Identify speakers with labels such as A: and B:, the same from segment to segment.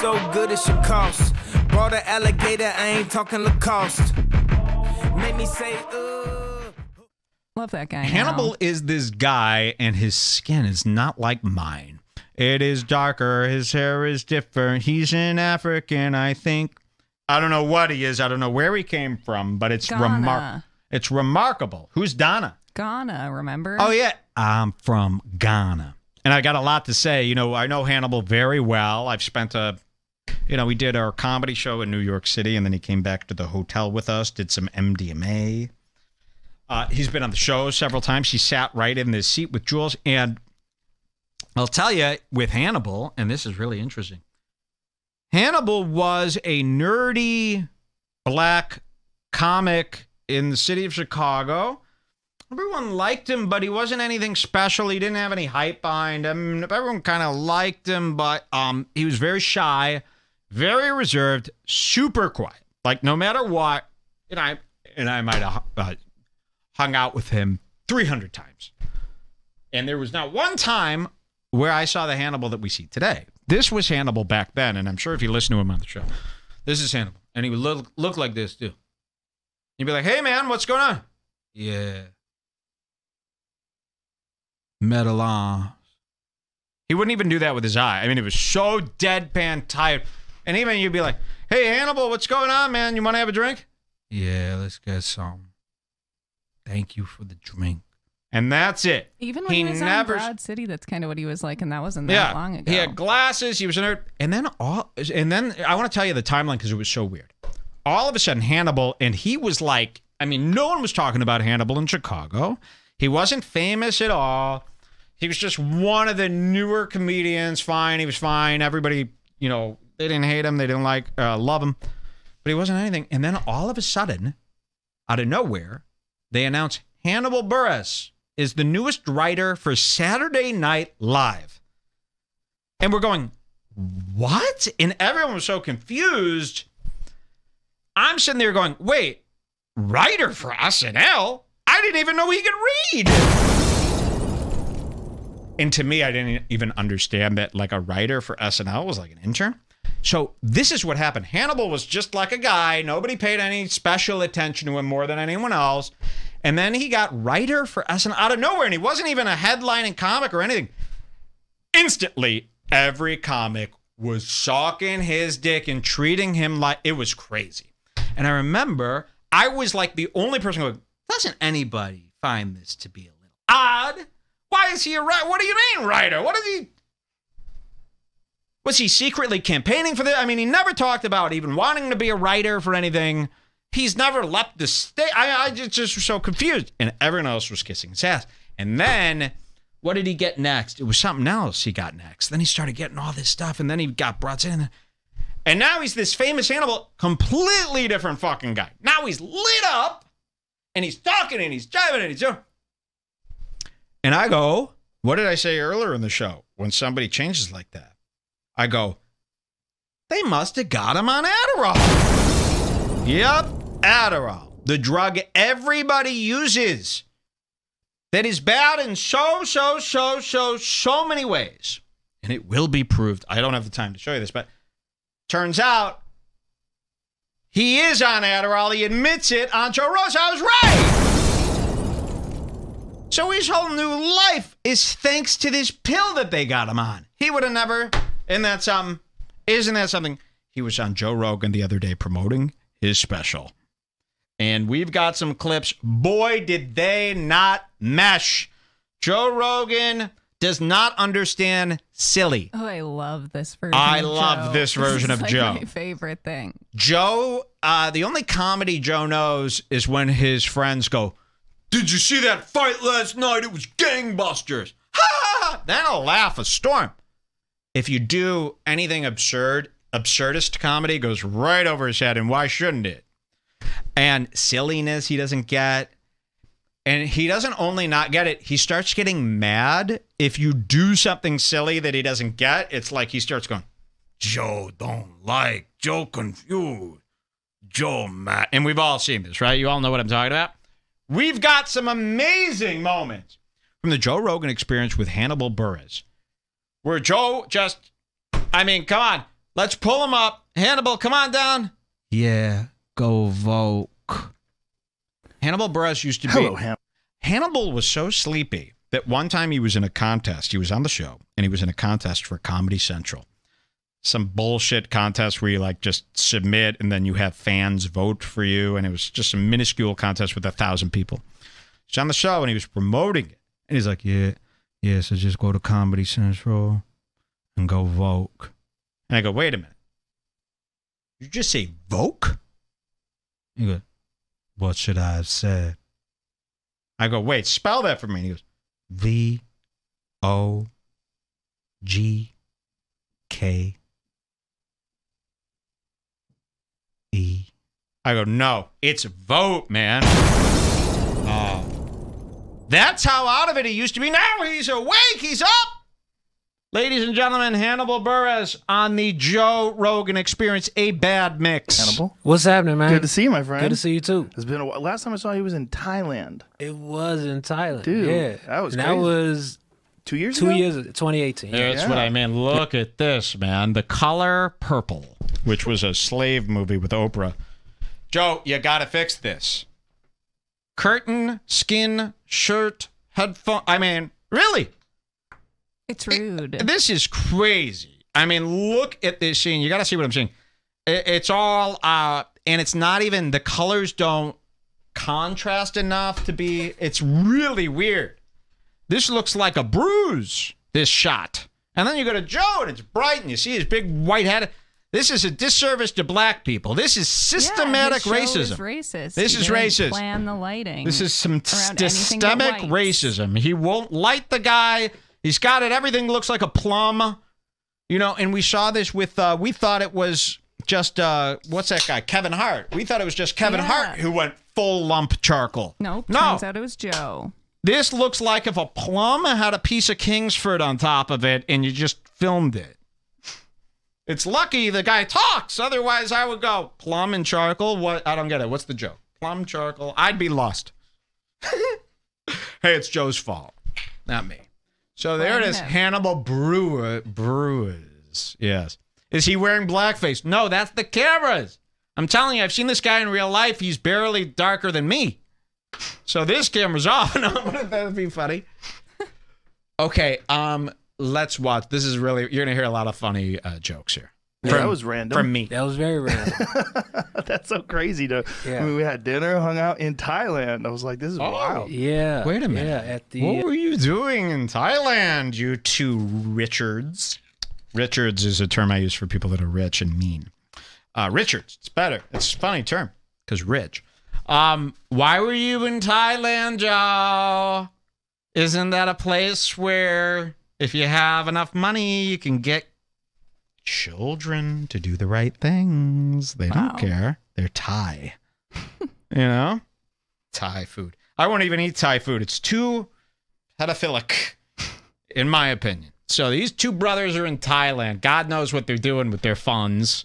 A: so good it should cost. Brought an alligator, I ain't talking Lacoste. Make me say, uh.
B: Love that guy.
C: Hannibal
B: now.
C: is this guy, and his skin is not like mine. It is darker. His hair is different. He's an African, I think. I don't know what he is. I don't know where he came from, but it's
B: Ghana.
C: remar- It's remarkable. Who's Donna?
B: Ghana, remember?
C: Oh yeah, I'm from Ghana, and I got a lot to say. You know, I know Hannibal very well. I've spent a, you know, we did our comedy show in New York City, and then he came back to the hotel with us, did some MDMA. Uh, he's been on the show several times. He sat right in this seat with Jules, and I'll tell you, with Hannibal, and this is really interesting. Hannibal was a nerdy black comic in the city of Chicago. Everyone liked him, but he wasn't anything special. He didn't have any hype behind him. Everyone kind of liked him, but um, he was very shy, very reserved, super quiet. Like no matter what, and I and I might have uh, hung out with him 300 times, and there was not one time where I saw the Hannibal that we see today. This was Hannibal back then, and I'm sure if you listen to him on the show, this is Hannibal, and he would look look like this too. He'd be like, "Hey man, what's going on?" Yeah. Metal. He wouldn't even do that with his eye. I mean, it was so deadpan tired. And even you'd be like, "Hey Hannibal, what's going on, man? You want to have a drink?" Yeah, let's get some. Thank you for the drink. And that's it.
B: Even when
C: he
B: he, was
C: never-
B: on Broad City, that's kind of what he was like, and that wasn't that
C: yeah,
B: long ago.
C: he had glasses. He was a nerd, and then all, and then I want to tell you the timeline because it was so weird. All of a sudden, Hannibal, and he was like, I mean, no one was talking about Hannibal in Chicago. He wasn't famous at all. He was just one of the newer comedians. Fine, he was fine. Everybody, you know, they didn't hate him. They didn't like uh, love him, but he wasn't anything. And then all of a sudden, out of nowhere, they announced Hannibal Buress is the newest writer for Saturday Night Live. And we're going, what? And everyone was so confused. I'm sitting there going, wait, writer for SNL? I didn't even know he could read. And to me, I didn't even understand that like a writer for SNL was like an intern. So this is what happened. Hannibal was just like a guy. Nobody paid any special attention to him more than anyone else. And then he got writer for SNL out of nowhere, and he wasn't even a headlining comic or anything. Instantly, every comic was sucking his dick and treating him like it was crazy. And I remember I was like the only person going, doesn't anybody find this to be a little odd? Why is he a writer? What do you mean, writer? What is he? Was he secretly campaigning for this? I mean, he never talked about even wanting to be a writer for anything. He's never left the state. I, I just, just was so confused. And everyone else was kissing his ass. And then what did he get next? It was something else he got next. Then he started getting all this stuff. And then he got brought in. And now he's this famous Hannibal, completely different fucking guy. Now he's lit up and he's talking and he's jiving and he's doing. And I go, what did I say earlier in the show when somebody changes like that? I go, they must have got him on Adderall. Yep, Adderall, the drug everybody uses that is bad in so, so, so, so, so many ways. And it will be proved. I don't have the time to show you this, but turns out he is on Adderall. He admits it on Joe Rosa. I was right. So his whole new life is thanks to this pill that they got him on. He would have never. Isn't that something? Isn't that something? He was on Joe Rogan the other day promoting his special. And we've got some clips. Boy, did they not mesh. Joe Rogan does not understand silly.
B: Oh, I love this version.
C: I love this version
B: is
C: of
B: like
C: Joe.
B: My favorite thing.
C: Joe, uh, the only comedy Joe knows is when his friends go, Did you see that fight last night? It was gangbusters. Ha ha ha. Then I'll laugh a storm. If you do anything absurd, absurdist comedy goes right over his head, and why shouldn't it? And silliness he doesn't get. And he doesn't only not get it, he starts getting mad if you do something silly that he doesn't get. It's like he starts going, Joe don't like, Joe confused, Joe mad. And we've all seen this, right? You all know what I'm talking about. We've got some amazing moments from the Joe Rogan experience with Hannibal Buress, where Joe just, I mean, come on, Let's pull him up. Hannibal, come on down. Yeah, go vote. Hannibal Buress used to be.
D: Hello, Ham.
C: Hannibal was so sleepy that one time he was in a contest. He was on the show and he was in a contest for Comedy Central. Some bullshit contest where you like just submit and then you have fans vote for you. And it was just a minuscule contest with a thousand people. He's on the show and he was promoting it. And he's like, Yeah, yeah, so just go to Comedy Central and go Vogue. And I go, Wait a minute. You just say Vogue? He goes, What should I have said? I go, wait, spell that for me. And he goes, V O G K E. I go, no, it's vote, man. That's how out of it he used to be. Now he's awake. He's up. Ladies and gentlemen, Hannibal Buress on the Joe Rogan Experience, a bad mix.
D: Hannibal.
E: What's happening, man?
D: Good to see you, my friend.
E: Good to see you too.
D: It's been a while. Last time I saw you was in Thailand.
E: It was in Thailand,
D: Dude,
E: Yeah,
D: that was
E: And that
D: crazy.
E: was
D: Two years
E: two
D: ago?
E: years, 2018. Yeah.
C: That's
D: Yeah.
C: what I mean. Look at this, man. The Color Purple, which was a slave movie with Oprah. Joe, you got to fix this. Curtain, skin, shirt, headphone. I mean, really?
B: It's rude.
C: This is crazy. I mean, look at this scene. You got to see what I'm saying. I- It's all, uh, and it's not even, the colors don't contrast enough to be, it's really weird. This looks like a bruise, this shot. And then you go to Joe and it's bright and you see his big white head. This is a disservice to black people. This is systematic
B: yeah, show is racist.
C: This
B: He
C: is racist.
B: Plan the lighting.
C: This is some systemic racism. He won't light the guy. He's got it. Everything looks like a plum. You know, and we saw this with, uh, we thought it was just, uh, what's that guy? Kevin Hart. We thought it was just Kevin
B: Yeah.
C: Hart who went full lump charcoal.
B: Nope.
C: No.
B: Turns out it was Joe.
C: This looks like if a plum had a piece of Kingsford on top of it and you just filmed it. It's lucky the guy talks. Otherwise, I would go plum and charcoal. What? I don't get it. What's the joke? Plum charcoal. I'd be lost. hey, it's Joe's fault, not me. So there it
B: Blame
C: Hannibal Brewer Brewers. Yes. Is he wearing blackface? No, that's the cameras. I'm telling you, I've seen this guy in real life. He's barely darker than me. So this camera's off. No, wouldn't that be funny? Okay, um, let's watch. This is really you're gonna hear a lot of funny uh, jokes here.
D: Yeah, that was random.
C: From me.
E: That was very random.
D: That's so crazy. To,
E: Yeah.
D: I mean, we had dinner, hung out in Thailand. I was like, this is
C: Oh.
D: wild.
E: yeah.
C: Wait a minute.
E: Yeah, at the
C: What were you doing in Thailand, you two Richards? Richards is a term I use for people that are rich and mean. Uh, Richards, it's better. It's a funny term because rich. Um, why were you in Thailand, Joe? Isn't that a place where if you have enough money, you can get children to do the right things? They
B: Wow.
C: don't care. They're Thai. you know? Thai food. I won't even eat Thai food. It's too pedophilic, in my opinion. So these two brothers are in Thailand. God knows what they're doing with their funds.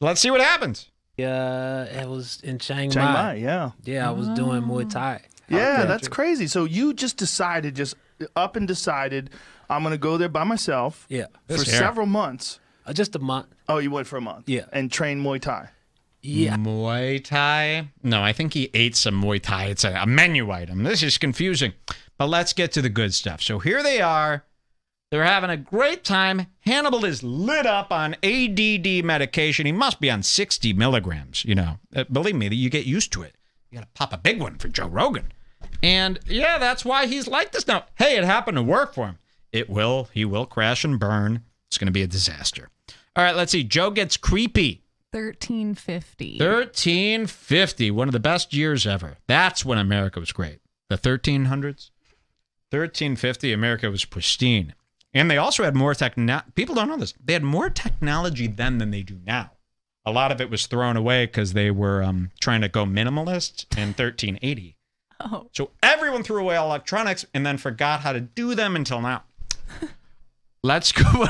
C: Let's see what happens.
E: uh, it was in Chiang,
D: Chiang
E: Mai.
D: Mai, yeah.
E: Yeah, I was doing Muay Thai.
D: Yeah,
E: Okay.
D: that's crazy. So you just decided, just up and decided, I'm going to go there by myself
E: Yeah,
D: for
C: This hair.
D: several months.
E: Uh, just a month.
D: Oh, you went for a month?
E: Yeah.
D: And train Muay Thai.
E: Yeah,
C: Muay Thai? No, I think he ate some Muay Thai. It's a, a menu item. This is confusing. But let's get to the good stuff. So here they are. They're having a great time. Hannibal is lit up on ADD medication. He must be on 60 milligrams. You know, Uh, believe me, that you get used to it. You got to pop a big one for Joe Rogan. And yeah, that's why he's like this now. Hey, it happened to work for him. It will. He will crash and burn. It's going to be a disaster. All right, let's see. Joe gets creepy.
B: 1350.
C: 1350, one of the best years ever. That's when America was great. The 1300s. 1350, America was pristine. And they also had more techno people don't know this. They had more technology then than they do now. A lot of it was thrown away because they were um, trying to go minimalist in 1380.
B: Oh,
C: So everyone threw away all electronics and then forgot how to do them until now. Let's go.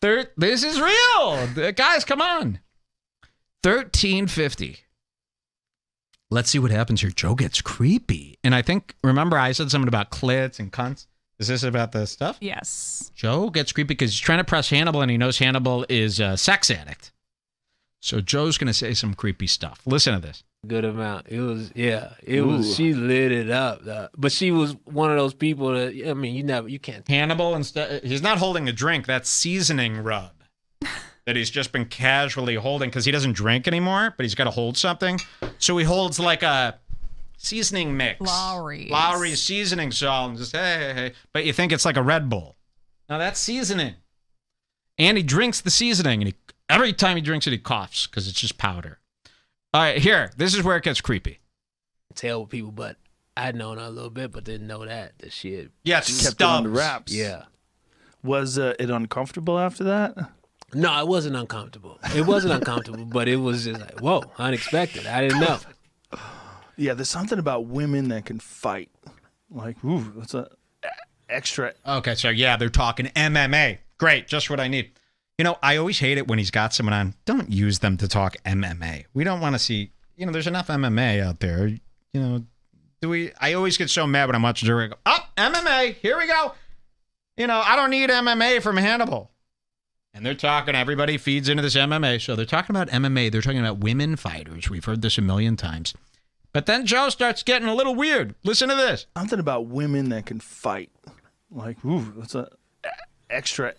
C: Thir- this is real. Uh, guys, come on. 1350. Let's see what happens here. Joe gets creepy. And I think, remember, I said something about clits and cunts? Is this about the stuff?
B: Yes.
C: Joe gets creepy because he's trying to press Hannibal and he knows Hannibal is a sex addict. So Joe's going to say some creepy stuff. Listen to this.
E: Good amount. It was yeah. It
D: Ooh.
E: was she lit it up. though. But she was one of those people that I mean you never you can't
C: Hannibal instead uh, he's not holding a drink, that's seasoning rub. that he's just been casually holding because he doesn't drink anymore, but he's got to hold something. So he holds like a seasoning mix.
B: Lawry's.
C: Lawry's seasoning salt and just hey, hey, hey. But you think it's like a Red Bull. Now that's seasoning. And he drinks the seasoning and he every time he drinks it he coughs because it's just powder. All right, here. This is where it gets creepy.
E: tell people, but I'd known her a little bit, but didn't know that that she had
C: Yeah,
D: Kept it under wraps.
E: yeah.
D: Was uh, it uncomfortable after that?
E: No, it wasn't uncomfortable. It wasn't uncomfortable, but it was just like, whoa, unexpected. I didn't know.
D: Yeah, there's something about women that can fight. Like, ooh, that's a extra.
C: Okay, so yeah, they're talking MMA. Great, just what I need. You know, I always hate it when he's got someone on. Don't use them to talk MMA. We don't want to see. You know, there's enough MMA out there. You know, do we? I always get so mad when I'm watching Jerry go, "Up oh, MMA, here we go." You know, I don't need MMA from Hannibal. And they're talking. Everybody feeds into this MMA, so they're talking about MMA. They're talking about women fighters. We've heard this a million times. But then Joe starts getting a little weird. Listen to this.
D: Something about women that can fight. Like, ooh, that's a extra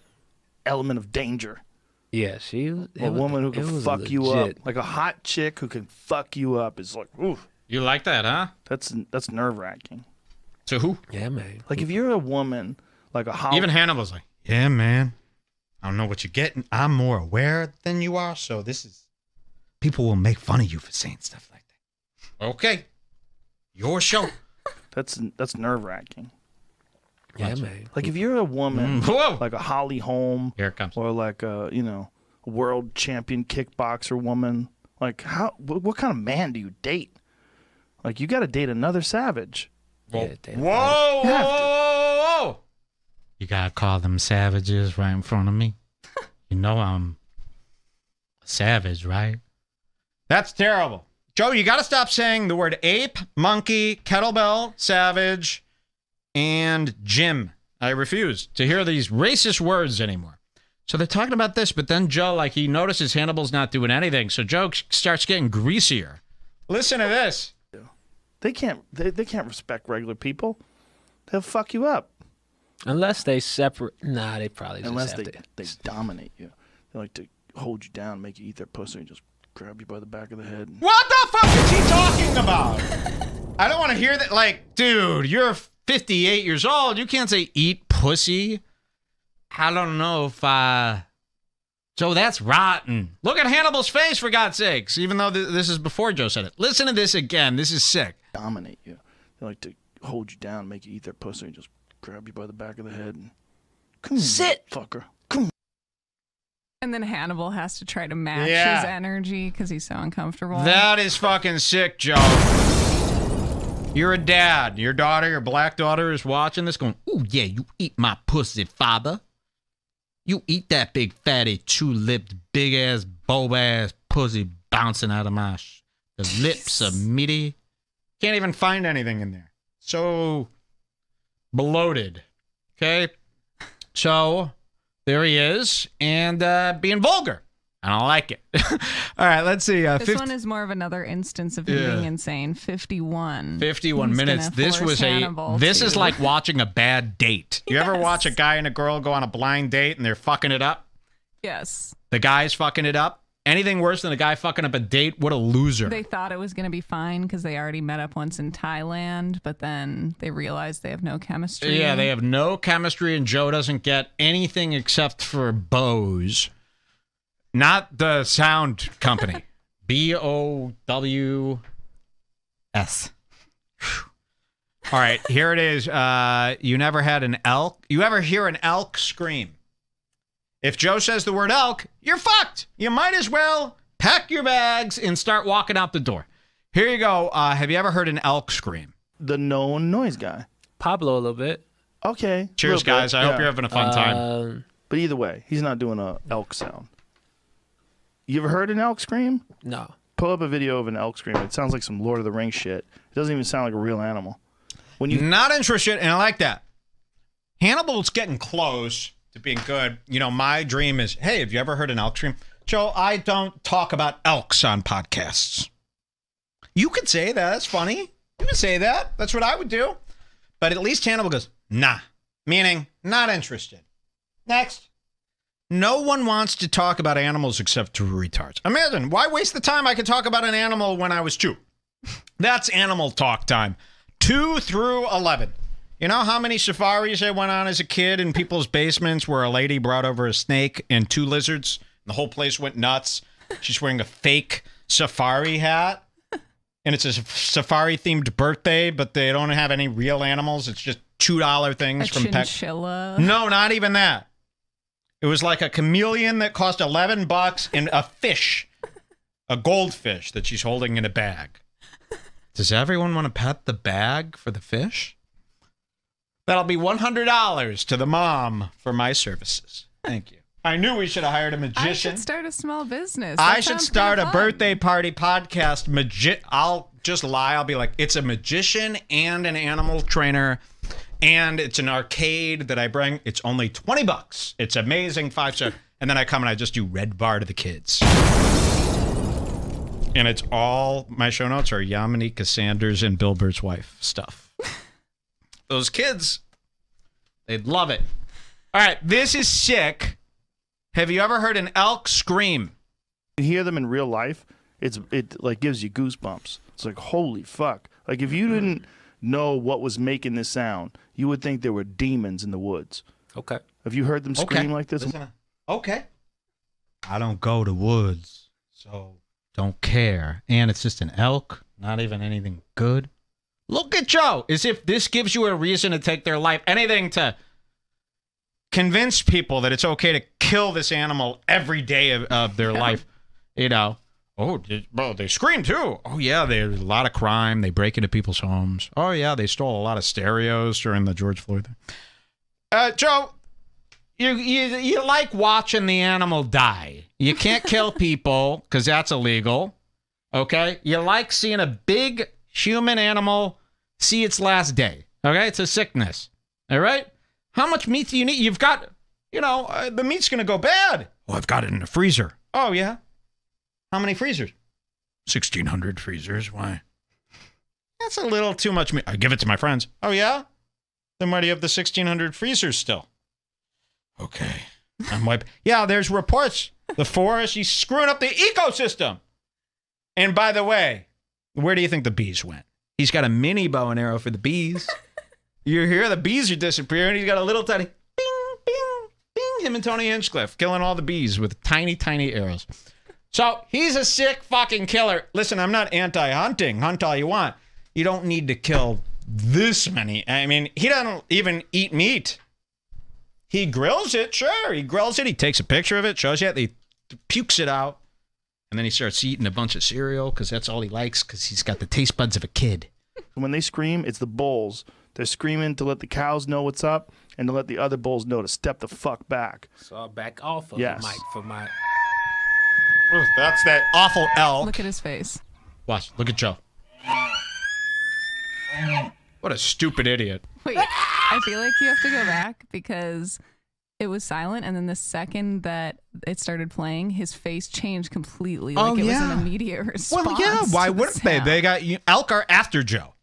D: element of danger.
E: Yeah, she was
D: A
E: was-
D: woman who can
E: was
D: fuck you up, like a hot chick who can fuck you up, is like, ooh,
C: You like that, huh?
D: that's that's nerve wracking.
C: So who?
E: Yeah, man.
D: Like if you're a woman, like a hot,
C: Even Hannibal's like, yeah, man. I don't know what you're getting. I'm more aware than you are, so this is. People will make fun of you for saying stuff like that. Okay, your show.
D: that's that's nerve wracking.
E: Yeah, man.
D: Like if you're a woman,
C: Mm, whoa.
D: like a Holly Holm,
C: Here it comes.
D: or like a you know world champion kickboxer woman. Like how? What, what kind of man do you date? Like you got to date another savage.
C: Whoa,
E: Yeah, they-
C: whoa, whoa,
D: You have to.
C: whoa, whoa. You gotta call them savages right in front of me. you know I'm a savage, right? That's terrible. Joe, you gotta stop saying the word ape, monkey, kettlebell, savage, and Jim. I refuse to hear these racist words anymore. So they're talking about this, but then Joe, like, he notices Hannibal's not doing anything. So Joe starts getting greasier. Listen to this.
D: They can't. They, they can't respect regular people. They'll fuck you up
E: Unless they separate. Nah, they probably just
D: unless
E: have
D: they
E: to.
D: they dominate you. They like to hold you down, make you eat their pussy, and just grab you by the back of the head.
C: What the fuck is he talking about? I don't want to hear that. Like, dude, you're 58 years old. You can't say eat pussy. I don't know if, uh, so that's rotten. Look at Hannibal's face, for God's sakes, even though th- this is before Joe said it. Listen to this again. This is sick.
D: Dominate you. They like to hold you down, make you eat their pussy, and just grab you by the back of the head. And, Come
E: Sit.
D: fucker. Come.
B: And then Hannibal has to try to match
C: Yeah.
B: his energy because he's so uncomfortable.
C: That is fucking sick, Joe. You're a dad. Your daughter, your black daughter, is watching this going, Ooh, yeah, you eat my pussy, father. You eat that big, fatty, two lipped, big ass, bulb ass pussy bouncing out of my. Sh- the lips are meaty. Can't even find anything in there. So bloated. Okay. So there he is, and uh, being vulgar. I don't like it. All right, let's see. Uh,
B: this
C: 50
B: one is more of another instance of him
C: Yeah.
B: being insane. 51.
C: 51
B: He's
C: minutes. This was a
B: Hannibal
C: this is like watching a bad date. You ever watch a guy and a girl go on a blind date and they're fucking it up?
B: Yes.
C: The guy's fucking it up. Anything worse than a guy fucking up a date? What a loser.
B: They thought it was going to be fine because they already met up once in Thailand, but then they realized they have no chemistry.
C: yeah, they have no chemistry and Joe doesn't get anything except for Bose. Not the sound company. B O W S. All right, here it is. Uh, you never had an elk. You ever hear an elk scream? If Joe says the word elk, you're fucked. You might as well pack your bags and start walking out the door. Here you go. Uh, have you ever heard an elk scream?
D: The known noise guy.
E: Pablo a little bit.
D: Okay.
C: Cheers,
D: little bit,
C: guys. I hope you're having a fun time.
E: Um,
D: But either way, he's not doing a elk sound. You ever heard an elk scream?
E: no.
D: Pull up a video of an elk scream. It sounds like some Lord of the Rings shit. It doesn't even sound like a real animal. When you
C: Not interested, and I like that. Hannibal's getting close to being good. You know, my dream is, hey, have you ever heard an elk scream? Joe, I don't talk about elks on podcasts. You could say that. That's funny. You could say that. That's what I would do. But at least Hannibal goes, nah, meaning not interested. Next. No one wants to talk about animals except to retards. Imagine, why waste the time? I could talk about an animal when I was two. That's animal talk time. Two through 11. You know how many safaris I went on as a kid in people's basements where a lady brought over a snake and two lizards? And The whole place went nuts. She's wearing a fake safari hat. And it's a safari themed birthday, but they don't have any real animals. It's just $2
B: A
C: things from Pet. No, not even that. It was like a chameleon that cost 11 bucks and a fish, a goldfish that she's holding in a bag. Does everyone want to pet the bag for the fish? That'll be $100 to the mom for my services. Thank you. I knew we should have hired a magician.
B: I should start a small business.
C: I should start a
B: fun.
C: birthday party podcast. Magi- I'll just lie. I'll be like, it's a magician and an animal trainer, and it's an arcade that I bring. It's only twenty bucks. It's amazing, five star. And then I come and I just do red bar to the kids. And it's all my show notes are Yamini Cassanders and Bill Burr's wife stuff. Those kids, they'd love it. All right, this is sick. Have you ever heard an elk scream?
D: You hear them in real life, it's it like gives you goosebumps. It's like holy fuck. Like if you didn't know what was making this sound, you would think there were demons in the woods.
E: Okay.
D: Have you heard them scream like this?
C: Listen, okay. I don't go to woods, so don't care. And it's just an elk, not even anything good. Look at Joe, as if this gives you a reason to take their life. Anything to convince people that it's okay to kill this animal every day of, of their life. You know. Oh, well, they scream too. Oh yeah, there's a lot of crime. They break into people's homes. Oh yeah, they stole a lot of stereos during the George Floyd thing. Uh, Joe, you, you you like watching the animal die. You can't kill people because that's illegal. Okay? You like seeing a big human animal see its last day. Okay? It's a sickness. All right? How much meat do you need? You've got, you know, uh, the meat's going to go bad. Oh, I've got it in the freezer. Oh, yeah? How many freezers? 1,600 freezers. Why? That's a little too much. I give it to my friends. Oh, yeah? Then why do you have the 1,600 freezers still? Okay. I'm wipe. Yeah, there's reports. The forest, he's screwing up the ecosystem. And by the way, where do you think the bees went? He's got a mini bow and arrow for the bees. you hear the bees are disappearing. He's got a little tiny bing, bing, bing. Him and Tony Hinchcliffe killing all the bees with tiny, tiny arrows. So he's a sick fucking killer. Listen, I'm not anti hunting. Hunt all you want. You don't need to kill this many. I mean, he doesn't even eat meat. He grills it, sure. He grills it. He takes a picture of it, shows you it. He pukes it out. And then he starts eating a bunch of cereal because that's all he likes because he's got the taste buds of a kid.
D: When they scream, it's the bulls. They're screaming to let the cows know what's up and to let the other bulls know to step the fuck back.
E: So I'll back off of
D: Yes.
E: the mic for my.
C: That's that awful elk.
B: Look at his face.
C: Watch. Look at Joe. What a stupid idiot.
B: Wait, I feel like you have to go back because it was silent, and then the second that it started playing, his face changed completely. Like
C: Oh,
B: it was
C: yeah.
B: an immediate response.
C: Well, yeah. Why
B: the
C: wouldn't they? They got you, elk are after Joe.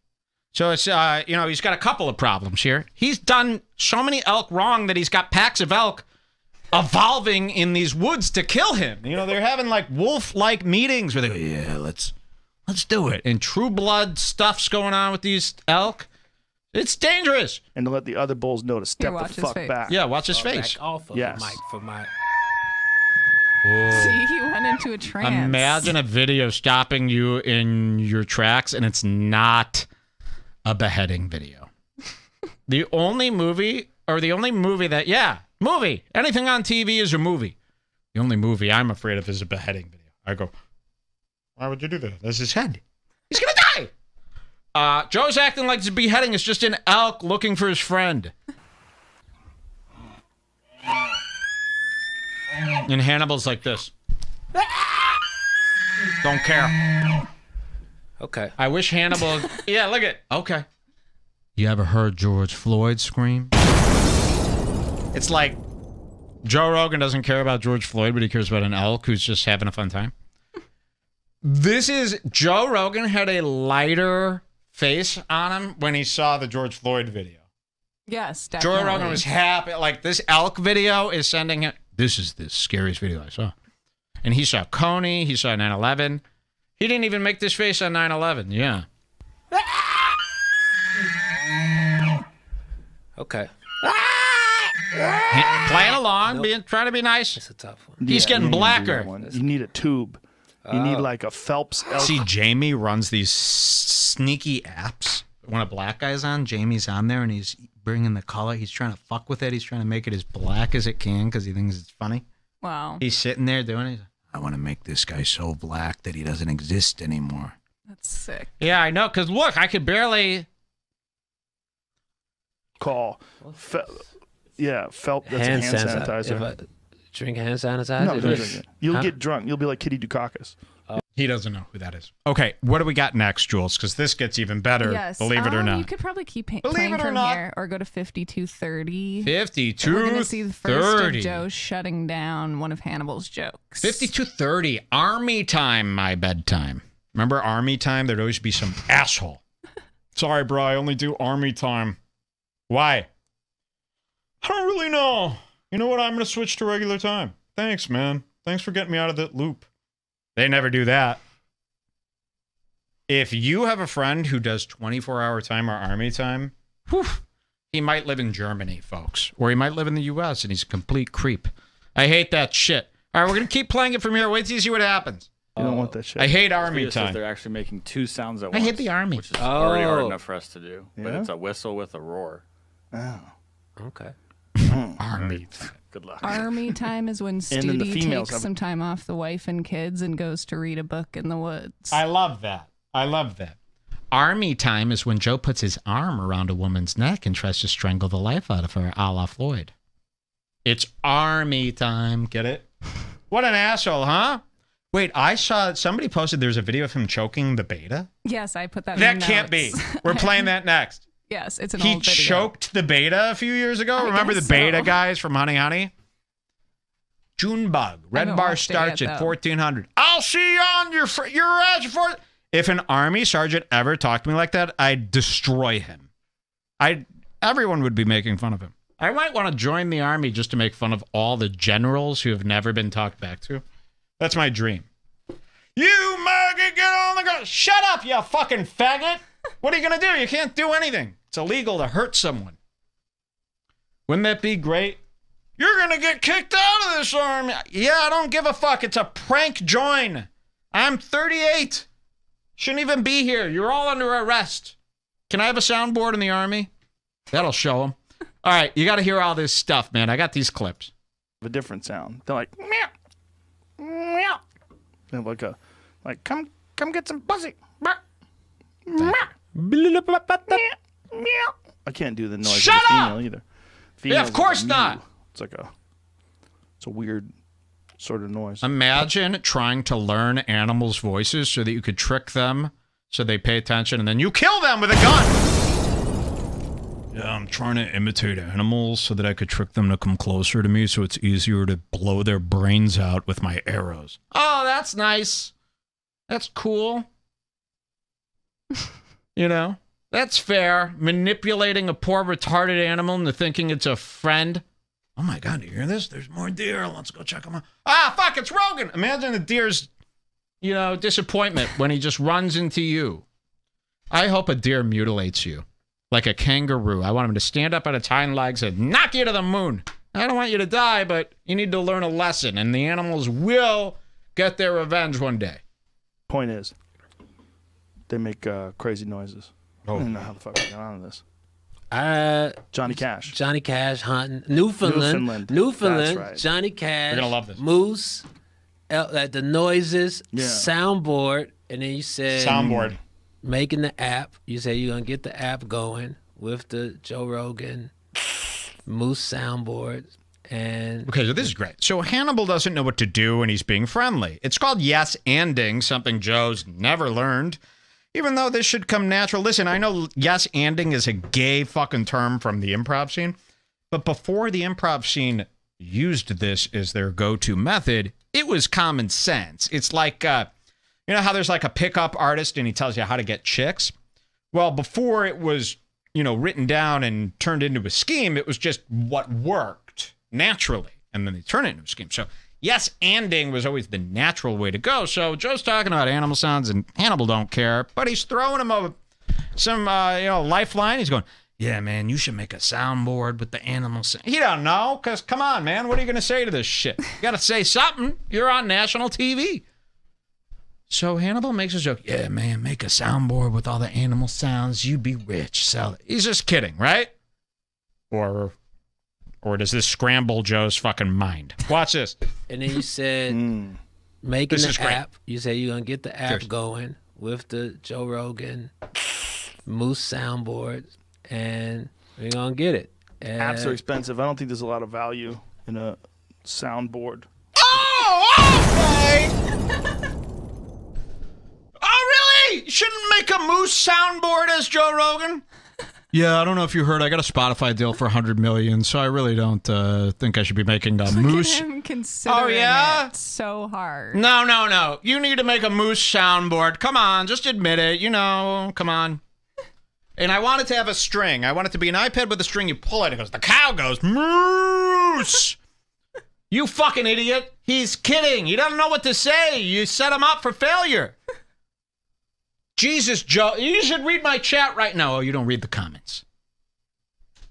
C: So it's uh, you know, he's got a couple of problems here. He's done so many elk wrong that he's got packs of elk evolving in these woods to kill him. You know, they're having like wolf-like meetings where they go, "Yeah, let's let's do it." And true blood stuff's going on with these elk. It's dangerous.
D: And to let the other bulls know to step
B: watch
D: the fuck
B: face.
D: back.
C: Yeah, watch his
E: I'll
C: face.
E: Back off of
D: Yes.
E: the mic for my.
B: See, he went into a trance.
C: Imagine a video stopping you in your tracks and it's not a beheading video. the only movie, or the only movie that, yeah, movie. Anything on TV is a movie. The only movie I'm afraid of is a beheading video. I go, why would you do that? That's his head. He's going to die. Uh, Joe's acting like the beheading is just an elk looking for his friend. And Hannibal's like this. Don't care.
E: Okay.
C: I wish Hannibal. yeah, look at. Okay. You ever heard George Floyd scream? It's like Joe Rogan doesn't care about George Floyd, but he cares about an elk who's just having a fun time. This is Joe Rogan had a lighter face on him when he saw the George Floyd video.
B: Yes,
C: Joe. Rogan was happy. Like this elk video is sending him. This is the scariest video I saw. And he saw Kony. He saw 9 11. He didn't even make this face on 9 11. Yeah.
E: Okay,
C: Ha- Playing along, being trying to be nice.
E: it's a tough one.
C: He's getting
D: you need to do
C: blacker.
D: You need a tube. You need oh. like a Phelps elk.
C: See, Jamie runs these sneaky apps. When a black guy's on, Jamie's on there and he's bringing the color. He's trying to fuck with it. He's trying to make it as black as it can because he thinks it's funny.
B: Wow,
C: He's sitting there doing it. I want to make this guy so black that he doesn't exist anymore.
B: that's sick.
C: Yeah, I know. Because look, I could barely.
D: Call. Fe- yeah, Phelps. That's
E: hand,
D: a hand
E: sanitizer.
D: sanitizer.
E: I drink hand sanitizer,
D: no, don't drink it. You'll
E: Huh?
D: get drunk. You'll be like Kitty Dukakis.
C: He doesn't know who that is. Okay, what do we got next, Jules? Because this gets even better.
B: Yes,
C: Believe it or
B: um,
C: not.
B: You could probably keep pa-
C: Believe
B: playing
C: it or
B: from
C: not.
B: here, or go to fifty-two thirty.
C: 52
B: We're gonna see the first
C: 30.
B: of Joe shutting down one of Hannibal's jokes.
C: 5230 army time my bedtime remember army time there'd always be some asshole sorry bro i only do army time why i don't really know you know what i'm gonna switch to regular time thanks man thanks for getting me out of that loop they never do that if you have a friend who does 24 hour time or army time whew, he might live in germany folks or he might live in the us and he's a complete creep I hate that shit. All right, we're gonna keep playing it from here. Wait till you see what happens.
D: You don't want that shit.
C: I hate army
F: video
C: time.
F: they're actually making two sounds at once.
C: I
F: once.
C: hate the army.
F: Which is already hard
E: Oh.
F: enough for us to do. But
D: Yeah?
F: it's a whistle with a roar.
D: Oh.
E: okay. Mm-hmm.
C: Army.
F: Good luck.
B: Army time is when
D: And the
B: takes
D: have-
B: some time off the wife and kids and goes to read a book in the woods.
C: I love that. I love that. Army time is when Joe puts his arm around a woman's neck and tries to strangle the life out of her, a la Floyd. It's army time. Get it? What an asshole, huh? Wait, I saw somebody posted there's a video of him choking the beta.
B: yes, I put that.
C: That
B: the
C: can't be. We're playing that next.
B: Yes, it's an
C: He
B: old video.
C: choked the beta a few years ago.
B: I
C: Remember the
B: guess
C: beta
B: so.
C: guys from Honey Honey? Junebug. Red bar
B: watched
C: starts
B: yet,
C: at 1400. I'll see you on your fr- your edge for If an army sergeant ever talked to me like that, I'd destroy him. I everyone would be making fun of him. I might want to join the army just to make fun of all the generals who have never been talked back to. That's my dream. You maggot, get on the ground. Shut up, you fucking faggot. What are you going to do? You can't do anything. It's illegal to hurt someone. Wouldn't that be great? You're going to get kicked out of this army. Yeah, I don't give a fuck. It's a prank join. I'm 38. Shouldn't even be here. You're all under arrest. Can I have a soundboard in the army? That'll show them. All right, you got to hear all this stuff, man. I got these clips.
D: a different sound. They're like meow, meow. Have like a like come come get some pussy. I can't do the noise
C: Shut
D: of the
C: up!
D: female either.
C: Yeah, of course
D: like
C: not.
D: mew. It's like a it's a weird sort of noise.
C: Imagine trying to learn animals' voices so that you could trick them so they pay attention and then you kill them with a gun. Yeah, I'm trying to imitate animals so that I could trick them to come closer to me so it's easier to blow their brains out with my arrows. Oh, that's nice. That's cool. You know, that's fair. Manipulating a poor retarded animal into thinking it's a friend. Oh my God, do you hear this? There's more deer. Let's go check them out. Ah, fuck, it's Rogan. Imagine the deer's, you know, disappointment when he just runs into you. I hope a deer mutilates you like a kangaroo. I want him to stand up on its hind legs and knock you to the moon. I don't want you to die, but you need to learn a lesson, and the animals will get their revenge one day.
D: Point is, they make uh, crazy noises.
C: Oh.
D: I don't know how the fuck I got on this.
E: Uh,
D: Johnny Cash.
E: Johnny Cash hunting Newfoundland.
D: Newfoundland.
E: Newfoundland.
D: That's right.
E: Johnny Cash.
C: You're gonna love this.
E: Moose. El- uh, the noises.
D: Yeah.
E: Soundboard. And then you said
C: Soundboard.
E: making the app. You said you're gonna get the app going with the Joe Rogan Moose soundboard. And
C: Okay, so this is great. So Hannibal doesn't know what to do and he's being friendly. It's called yes anding, something Joe's never learned. Even though this should come natural. Listen, I know yes anding is a gay fucking term from the improv scene, But before the improv scene used this as their go-to method, it was common sense. It's like uh, you know how there's like a pickup artist and he tells you how to get chicks. Well, before it was you know written down and turned into a scheme, it was just what worked naturally, and then they turn it into a scheme. So yes, anding was always the natural way to go. So Joe's talking about animal sounds, and Hannibal don't care, but he's throwing him a some uh, you know lifeline. He's going, yeah, man, you should make a soundboard with the animal sound. He don't know, cause come on, man, what are you gonna say to this shit? You gotta say something. You're on national TV. So Hannibal makes a joke. Yeah, man, make a soundboard with all the animal sounds. You'd be rich. Sell it. He's just kidding, right? Or, or does this scramble Joe's fucking mind? Watch this.
E: And then you said
D: Mm.
E: making
C: This
E: the
C: is great.
E: app. You said you're gonna get the app
C: Cheers.
E: going with the Joe Rogan Moose soundboard, and we're gonna get it. And
D: Apps are expensive. I don't think there's a lot of value in a soundboard.
C: Oh, okay. oh, really? You shouldn't make a moose soundboard as Joe Rogan? Yeah, I don't know if you heard. I got a Spotify deal for 100 million, so I really don't uh, think I should be making a
B: Look
C: moose.
B: at him considering
C: Oh, yeah?
B: it so hard.
C: No, no, no. You need to make a moose soundboard. Come on, just admit it. You know, come on. And I want it to have a string. I want it to be an iPad with a string. You pull it, it goes, the cow goes, moose. you fucking idiot. He's kidding. He doesn't know what to say. You set him up for failure. Jesus, Joe. You should read my chat right now. Oh, you don't read the comments.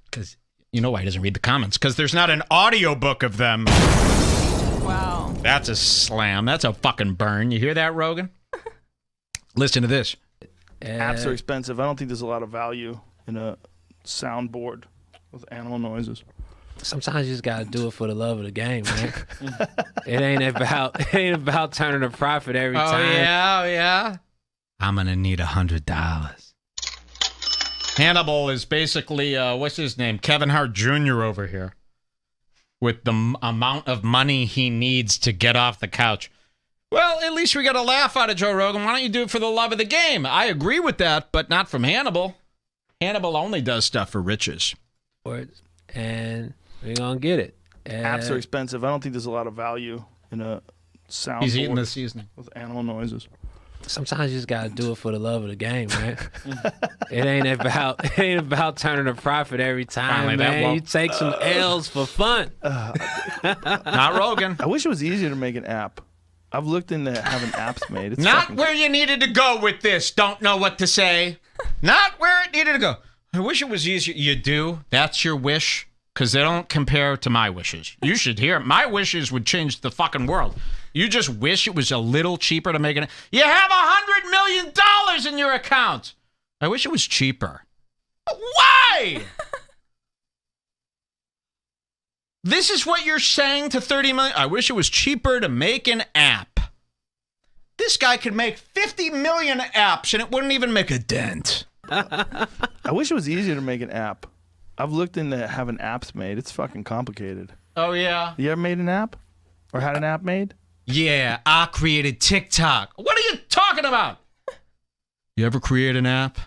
C: Because you know why he doesn't read the comments? Because there's not an audiobook of them.
B: Wow.
C: That's a slam. That's a fucking burn. You hear that, Rogan? Listen to this.
E: and
D: Apps are expensive. I don't think there's a lot of value in a soundboard with animal noises.
E: sometimes you just gotta do it for the love of the game, man. it ain't about it ain't about turning a profit every oh, time.
C: Oh yeah, oh, yeah. I'm gonna need a hundred dollars. Hannibal is basically uh, what's his name? Kevin Hart Jr. over here, with the m- amount of money he needs to get off the couch. Well, at least we got a laugh out of Joe Rogan. Why don't you do it for the love of the game? I agree with that, but not from Hannibal. Hannibal only does stuff for riches.
E: And we're gonna get it. And
D: Apps are expensive. I don't think there's a lot of value in a sound.
C: He's eating the seasoning.
D: with animal noises.
E: Sometimes you just gotta do it for the love of the game, man. it ain't about it ain't about turning a profit every time,
C: Finally,
E: man. You take some uh, L's for fun.
C: Not Rogan.
D: I wish it was easier to make an app. I've looked into having apps made. It's
C: Not
D: fucking-
C: where you needed to go with this. Don't know what to say. Not where it needed to go. I wish it was easier. You do. That's your wish. Because they don't compare to my wishes. You should hear it. My wishes would change the fucking world. You just wish it was a little cheaper to make it. You have a hundred million dollars in your account. I wish it was cheaper. Why? this is what you're saying to 30 million. I wish it was cheaper to make an app. This guy could make 50 million apps and it wouldn't even make a dent.
D: I wish it was easier to make an app. I've looked into having apps made. It's fucking complicated.
C: Oh, yeah?
D: You ever made an app? Or had an app made?
C: Yeah, I created TikTok. What are you talking about? You ever create an app?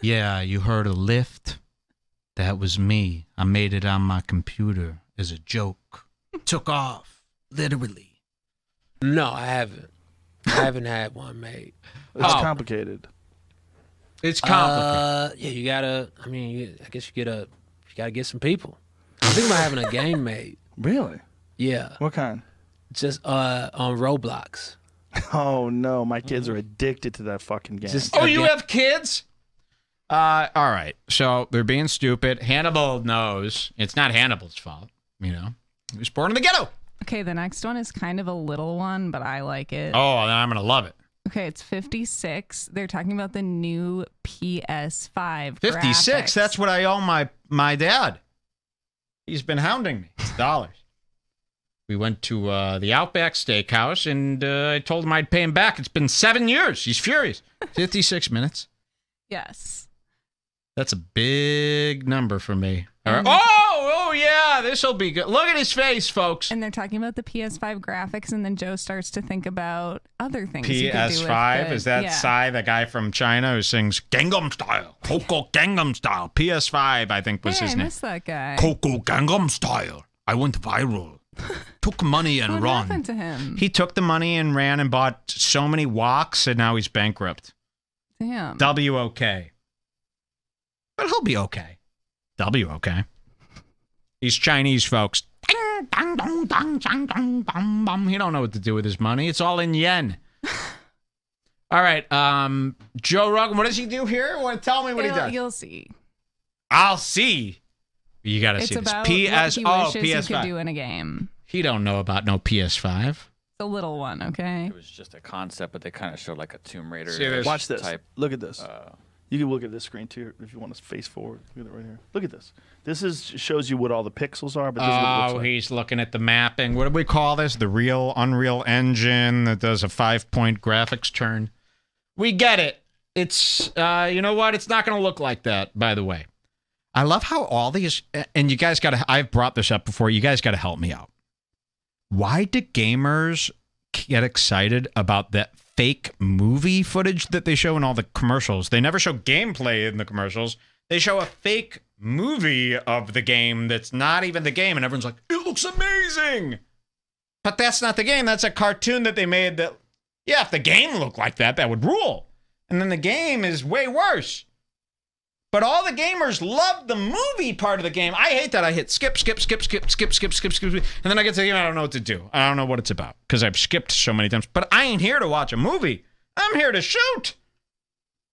C: Yeah, you heard of Lyft? That was me. I made it on my computer as a joke. Took off, literally.
E: No, I haven't. I haven't had one made.
D: It's
C: Oh.
D: complicated.
C: It's complicated.
E: Uh, yeah, you gotta. I mean, you, I guess you get a. You gotta get some people. I'm thinking about having a game made.
D: Really?
E: Yeah,
D: What kind?
E: Just uh on Roblox.
D: Oh no, my kids are addicted to that fucking game.
E: Just
C: oh, you
E: ga-
C: have kids? Uh, all right. So they're being stupid. Hannibal knows it's not Hannibal's fault. You know, he was born in the ghetto.
B: Okay, the next one is kind of a little one, but I like it.
C: Oh, then I'm gonna love it.
B: Okay, it's 56. They're talking about the new PS5.
C: 56.
B: graphics.
C: That's what I owe my my dad. He's been hounding me. It's dollars. We went to uh, the Outback Steakhouse, and uh, I told him I'd pay him back. It's been seven years. He's furious. 56 minutes.
B: Yes.
C: That's a big number for me. All right. Oh, oh yeah, this will be good. Look at his face, folks.
B: And they're talking about the PS5 graphics, and then Joe starts to think about other things. you could do with
C: PS5 is that
B: yeah.
C: Psy, the guy from China who sings Gangnam Style, Coco Gangnam Style. PS5, I think was
B: Hey,
C: his
B: I
C: name.
B: miss that guy.
C: Coco Gangnam Style. I went viral. Took money and
B: what
C: run.
B: happened to him?
C: He took the money and ran and bought so many walks, and now he's bankrupt.
B: Damn.
C: W-O-K. But he'll be okay. W-O-K. He's Chinese, folks. He don't know what to do with his money. It's all in yen. all right, um, Joe Rogan. What does he do here? Want to tell me what he
B: It'll-
C: does?
B: You'll see.
C: I'll see. You got to
B: It's
C: see this.
B: about
C: PS.
B: what he
C: Oh,
B: wishes he could do in a game.
C: He don't know about no PS5.
B: It's a little one, okay?
F: It was just a concept, but they kind of showed like a Tomb Raider.
C: See,
D: Watch this.
F: Type.
D: Look at this.
F: Uh,
D: You can look at this screen too if you want to face forward. Look at it right here. Look at this. This is shows you what all the pixels are, but this is what looks
C: Oh,
D: like.
C: he's looking at the mapping. What do we call this? The real Unreal Engine that does a five point graphics turn. We get it. It's, uh, you know what? It's not going to look like that, by the way. I love how all these, and you guys got to, I've brought this up before. You guys got to help me out. Why do gamers get excited about that fake movie footage that they show in all the commercials? They never show gameplay in the commercials. They show a fake movie of the game that's not even the game, and everyone's like, it looks amazing. But that's not the game. That's a cartoon that they made that, yeah, if the game looked like that, that would rule. And then the game is way worse. But all the gamers love the movie part of the game. I hate that. I hit skip, skip, skip, skip, skip, skip, skip, skip, and then I get to the game. I don't know what to do. I don't know what it's about because I've skipped so many times. But I ain't here to watch a movie. I'm here to shoot.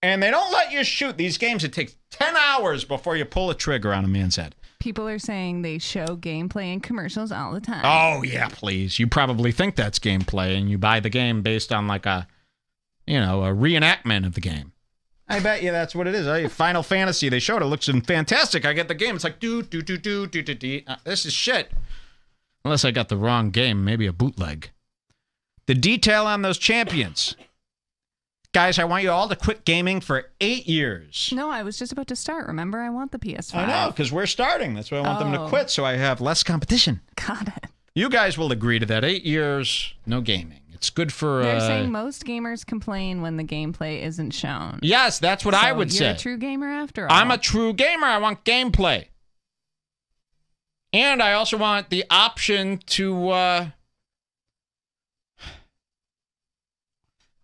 C: And they don't let you shoot these games. It takes ten hours before you pull a trigger on a man's head.
B: People are saying they show gameplay in commercials all the time.
C: Oh yeah, please. You probably think that's gameplay, and you buy the game based on like a, you know, a reenactment of the game. I bet you that's what it is. Uh, Final Fantasy, they showed it looks fantastic. I get the game. It's like do do do do do do do. Uh, This is shit. Unless I got the wrong game, maybe a bootleg. The detail on those champions, guys. I want you all to quit gaming for eight years.
B: No, I was just about to start. Remember, I want the PS5.
C: I know, because we're starting. That's why I want them to
B: Oh.
C: quit, so I have less competition.
B: Got it.
C: You guys will agree to that. Eight years, no gaming. It's good for.
B: They're
C: uh,
B: saying most gamers complain when the gameplay isn't shown.
C: yes, that's what I
B: So
C: would
B: you're
C: say.
B: a true gamer after all.
C: I'm a true gamer. I want gameplay, and I also want the option to. Uh...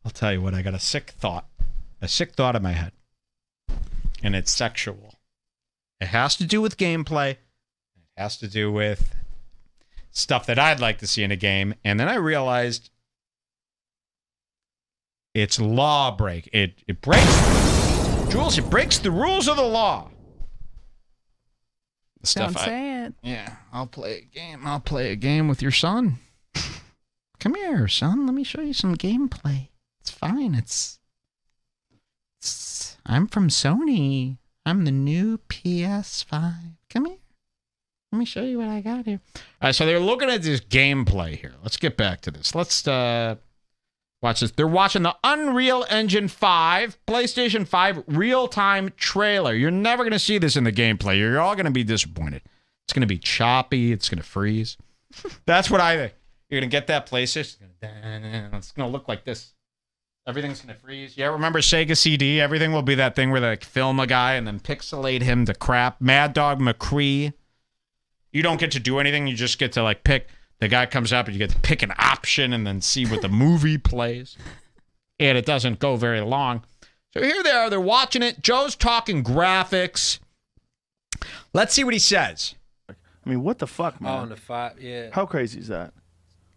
C: I'll tell you what. I got a sick thought, a sick thought in my head, and it's sexual. It has to do with gameplay. It has to do with stuff that I'd like to see in a game, and then I realized it's law break. It it breaks Jules. It breaks the rules of the law. The stuff
B: Don't
C: I-
B: say it.
C: yeah, I'll play a game. I'll play a game with your son. Come here, son. Let me show you some gameplay. It's fine. It's, it's I'm from Sony. I'm the new PS5. Come here. Let me show you what I got here. All right, so they're looking at this gameplay here. Let's get back to this. Let's uh watch this. They're watching the Unreal Engine 5, PlayStation 5 real-time trailer. You're never going to see this in the gameplay. You're all going to be disappointed. It's going to be choppy. It's going to freeze. That's what I think. You're going to get that PlayStation. It's gonna- It's going to look like this. Everything's going to freeze. Yeah, remember Sega CD? Everything will be that thing where they like, film a guy and then pixelate him to crap. Mad Dog McCree. You don't get to do anything. You just get to like pick. The guy comes up and you get to pick an option and then see what the movie plays. And it doesn't go very long. So here they are. They're watching it. Joe's talking graphics. Let's see what he says.
D: I mean, what the fuck,
E: Oh,
D: man?
E: on the five, yeah.
D: How crazy is that?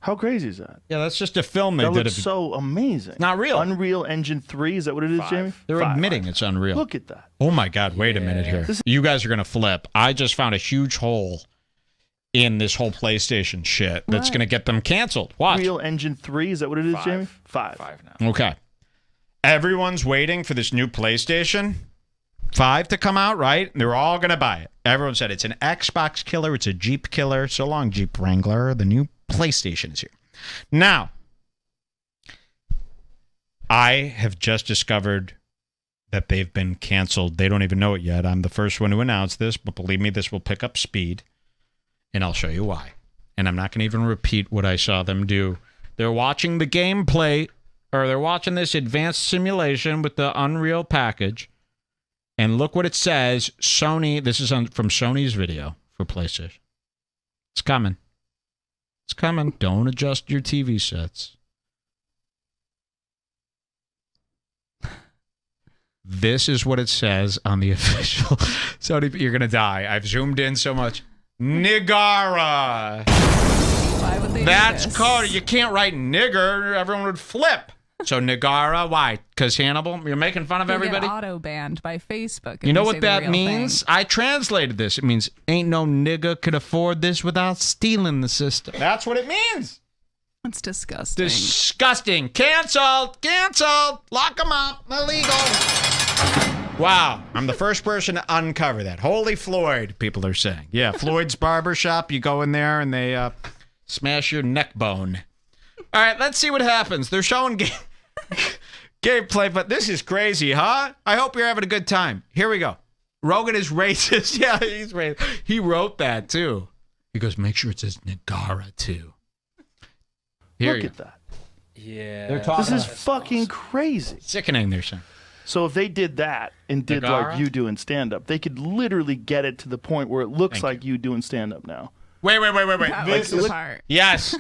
D: How crazy is that?
C: Yeah, that's just a film they
D: That
C: did.
D: looks so amazing.
C: not real.
D: Unreal Engine 3, is that what it is,
F: Five.
D: Jamie?
C: They're
D: Five.
C: admitting it's unreal.
D: Look at that.
C: Oh my God! Wait a minute here. You guys are gonna flip. I just found a huge hole in this whole PlayStation shit that's
B: What?
C: gonna get them canceled. Watch.
D: Real Engine 3, is that what it is,
F: Five.
D: Jamie? Five.
F: Five now.
C: Okay. Everyone's waiting for this new PlayStation 5 to come out, right? They're all going to buy it. Everyone said it's an Xbox killer, it's a Jeep killer. So long, Jeep Wrangler. The new PlayStation is here. Now, I have just discovered that they've been canceled. They don't even know it yet. I'm the first one to announce this, but believe me, this will pick up speed. And I'll show you why. And I'm not going to even repeat what I saw them do. They're watching the gameplay, or they're watching this advanced simulation with the Unreal package. And look what it says Sony, this is on, from Sony's video for PlayStation. It's coming. It's coming. Don't adjust your TV sets. This is what it says on the official Sony. You're gonna die. I've zoomed in so much. Nigara.
B: Why would they?
C: That's code. You can't write nigger. Everyone would flip. So Nigara. Why? Because Hannibal. You're making fun of
B: You'll
C: everybody.
B: Auto banned by Facebook.
C: You know what that means?
B: thing.
C: I translated this. It means ain't no nigga could afford this without stealing the system. That's what it means.
B: It's disgusting.
C: Disgusting. Canceled. Canceled. Lock them up. Illegal. Wow. I'm the first person to uncover that. Holy Floyd, people are saying. Yeah, Floyd's Barbershop. You go in there and they uh, smash your neck bone. All right, let's see what happens. They're showing game gameplay, but this is crazy, huh? I hope you're having a good time. Here we go. Rogan is racist. Yeah, he's racist. He wrote that too. He goes, make sure it says Nagara too. Here
D: Look
C: you
D: at that.
E: Yeah.
C: They're talking-
D: This is fucking crazy.
C: Sickening, they're saying.
D: So if they did that and did
C: Nagara?
D: like you doing stand up, they could literally get it to the point where it looks
C: Thank
D: like you. doing stand up now.
C: Wait, wait, wait, wait, wait.
B: that
C: This
B: was
C: is
B: part.
C: yes.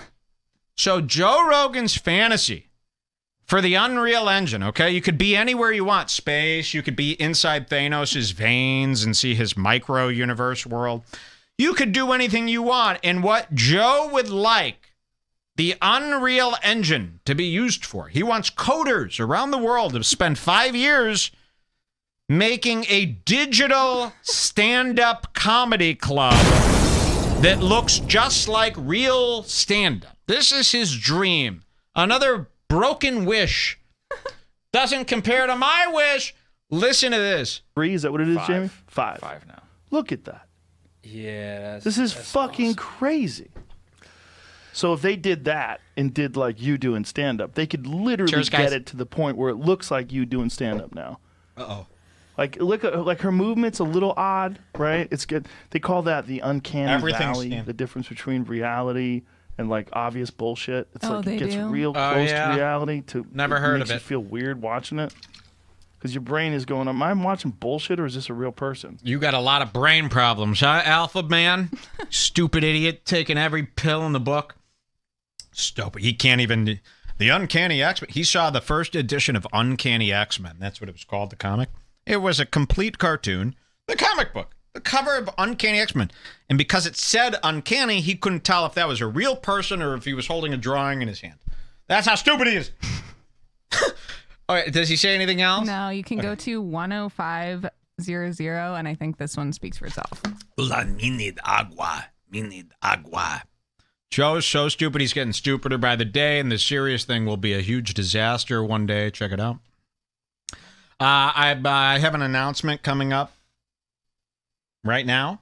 C: So Joe Rogan's fantasy for the Unreal Engine. Okay, you could be anywhere you want. Space. You could be inside Thanos' veins and see his micro universe world. You could do anything you want. And what Joe would like the Unreal Engine to be used for. He wants coders around the world to spend five years making a digital stand up comedy club that looks just like real stand up. This is his dream. Another broken wish. Doesn't compare to my wish. Listen to this.
D: Three, is that what it is,
F: Five.
D: Jamie? Five.
F: Five now.
D: Look at that.
E: Yeah. That's,
D: This is
E: that's
D: fucking
E: awesome.
D: crazy. So if they did that and did like you doing stand up, they could literally
C: Cheers, guys.
D: get it to the point where it looks like you doing stand up now.
C: Uh oh.
D: Like look at like her movement's a little odd, right? It's good. They call that the uncanny
C: Everything's
D: valley,
C: stand-
D: the difference between reality and like obvious bullshit. It's
B: Oh,
D: like
B: they
D: it gets
B: do?
D: real
C: Oh,
D: close
C: yeah.
D: to reality to
C: Never heard
D: makes
C: of it.
D: you
C: it.
D: feel weird watching it. Cuz your brain is going, am I watching bullshit or is this a real person?
C: You got a lot of brain problems, huh, Alpha Man? Stupid idiot taking every pill in the book. Stupid. He can't even. The Uncanny X Men. He saw the first edition of Uncanny X Men. That's what it was called, the comic. It was a complete cartoon, the comic book, the cover of Uncanny X Men. And because it said Uncanny, he couldn't tell if that was a real person or if he was holding a drawing in his hand. That's how stupid he is. All right, does he say anything else?
B: No, you can go to 10500, and I think this one speaks for itself.
C: Me need agua. Me need agua. Joe's so stupid he's getting stupider by the day, and the serious thing will be a huge disaster one day. Check it out. Uh, I, I have an announcement coming up right now.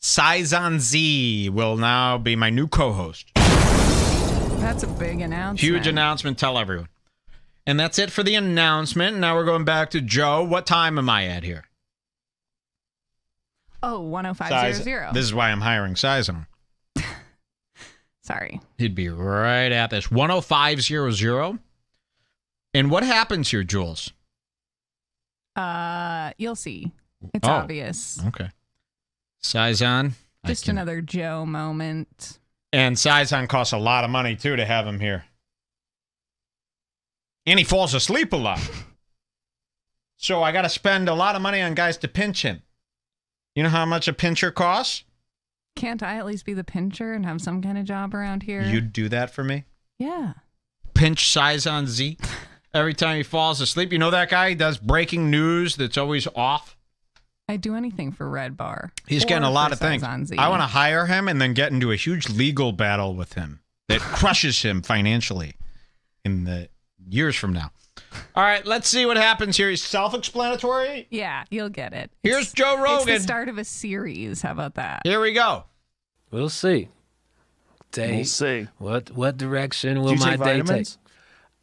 C: Saizan Z will now be my new co-host.
B: That's a big announcement.
C: Huge announcement. Tell everyone. And that's it for the announcement. Now we're going back to Joe. What time am I at here?
B: Oh, 10500.
C: This is why I'm hiring Saizan.
B: Sorry.
C: He'd be right at this 10500. And what happens here, Jules?
B: Uh, you'll see. It's
C: Oh.
B: obvious.
C: Okay. Saizan. I
B: Just
C: can-
B: another Joe moment.
C: And Saizan costs a lot of money, too, to have him here. And he falls asleep a lot. so I got to spend a lot of money on guys to pinch him. You know how much a pincher costs?
B: Can't I at least be the pincher and have some kind of job around here?
C: You'd do that for me?
B: yeah.
C: Pinch Saizan Z every time he falls asleep. You know that guy? He does breaking news that's always off.
B: I'd do anything for Red Bar.
C: He's
B: Or
C: getting a lot of things.
B: Saizan Z.
C: I want to hire him and then get into a huge legal battle with him that crushes him financially in the years from now. All right, let's see what happens here. He's self-explanatory.
B: Yeah, you'll get it.
C: Here's
B: It's-
C: Joe
B: It's
C: Rogan.
B: the start of a series. How about that?
C: Here we go.
E: We'll see. Day.
D: We'll see.
E: What what direction will my day
D: vitamins?
E: take?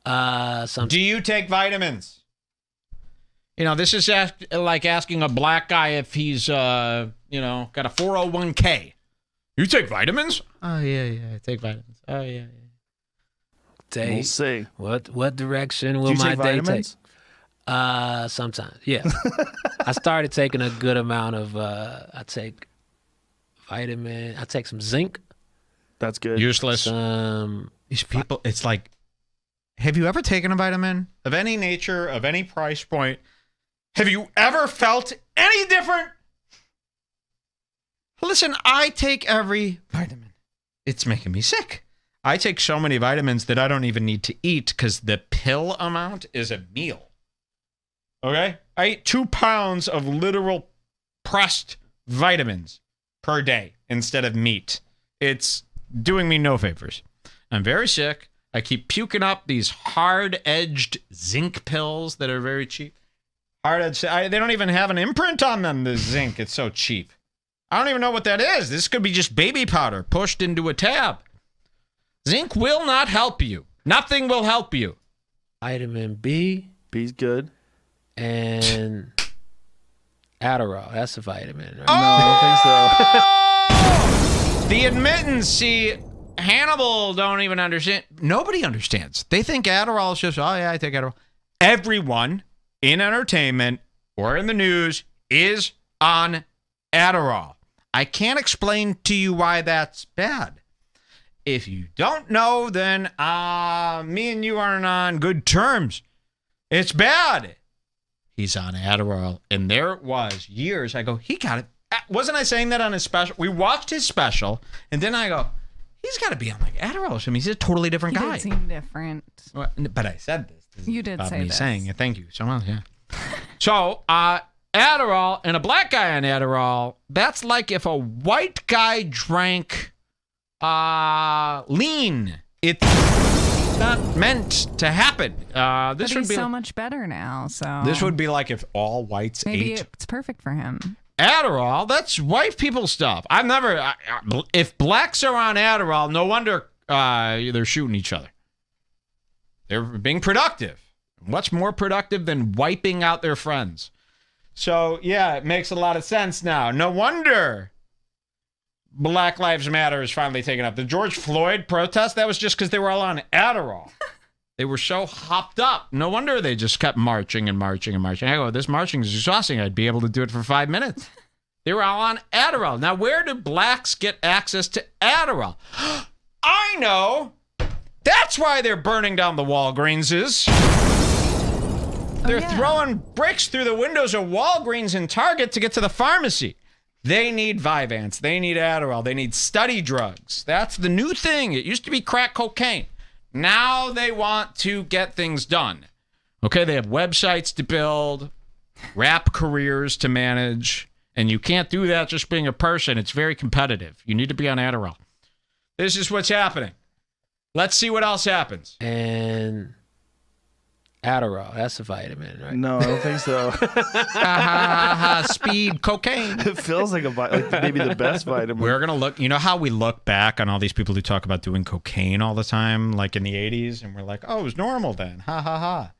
E: Uh, some
C: Do you take vitamins? You know, this is ask, like asking a black guy if he's, uh, you know, got a 401k. You take vitamins? Oh yeah, yeah, I take vitamins. Oh yeah, yeah.
E: Day.
D: We'll see.
E: What what direction will my
D: take
E: day take? Uh, sometimes, yeah. I started taking a good amount of. Uh, I take vitamin. I take some zinc.
D: That's good.
C: Useless.
E: Some
C: These people, it's like, have you ever taken a vitamin of any nature, of any price point? Have you ever felt any different? Listen, I take every vitamin. It's making me sick. I take so many vitamins that I don't even need to eat because the pill amount is a meal. Okay? I eat two pounds of literal pressed vitamins per day instead of meat. It's doing me no favors. I'm very sick. I keep puking up these hard edged zinc pills that are very cheap. Hard edged, I, they don't even have an imprint on them, the zinc. It's so cheap. I don't even know what that is. This could be just baby powder pushed into a tab. Zinc will not help you. Nothing will help you.
E: vitamin B
D: B's good.
E: and Adderall. That's a vitamin, right?
D: No, I don't think so.
C: The admittance, see, Hannibal don't even understand. Nobody understands. They think Adderall is just, oh yeah, I take Adderall. Everyone in entertainment or in the news is on Adderall. I can't explain to you why that's bad. If you don't know, then uh, me and you aren't on good terms. It's bad. He's on Adderall. And there it was years. I go, he got it. Uh, Wasn't I saying that on his special? We watched his special, and then I go, he's got to be on like Adderall. or something. he's a totally different
B: He
C: guy.
B: did seem different.
C: Well, But I said this. This is
B: You did
C: about
B: say
C: me
B: this.
C: saying it. Thank you so much. Yeah. so, uh, Adderall and a black guy on Adderall. That's like if a white guy drank uh, lean. It's not meant to happen. Uh, this would be
B: so much better now. So
C: this would be like if all whites
B: maybe
C: ate
B: it's perfect for him.
C: Adderall. That's white people stuff. I've never. I, I- if blacks are on Adderall, no wonder uh, they're shooting each other. They're being productive. What's more productive than wiping out their friends? So yeah, it makes a lot of sense now. No wonder Black Lives Matter is finally taken up. The George Floyd protest that was just because they were all on Adderall. They were so hopped up. No wonder they just kept marching and marching and marching. I go, oh, this marching is exhausting. I'd be able to do it for five minutes. They were all on Adderall. Now, where do blacks get access to Adderall? I know. That's why they're burning down the Walgreenses. Oh, they're
B: yeah.
C: throwing bricks through the windows of Walgreens and Target to get to the pharmacy. They need Vyvanse. They need Adderall. They need study drugs. That's the new thing. It used to be crack cocaine. Now they want to get things done. Okay, they have websites to build, rap careers to manage, and you can't do that just being a person. It's very competitive. You need to be on Adderall. This is what's happening. Let's see what else happens.
E: and Adderall. That's a vitamin, right?
D: No, I don't think so.
C: Ha, ha, ha, Speed cocaine.
D: it feels like a like maybe the best vitamin.
C: We're gonna look. You know how we look back on all these people who talk about doing cocaine all the time, like in the '80s, and we're like, "Oh, it was normal then." Ha ha ha.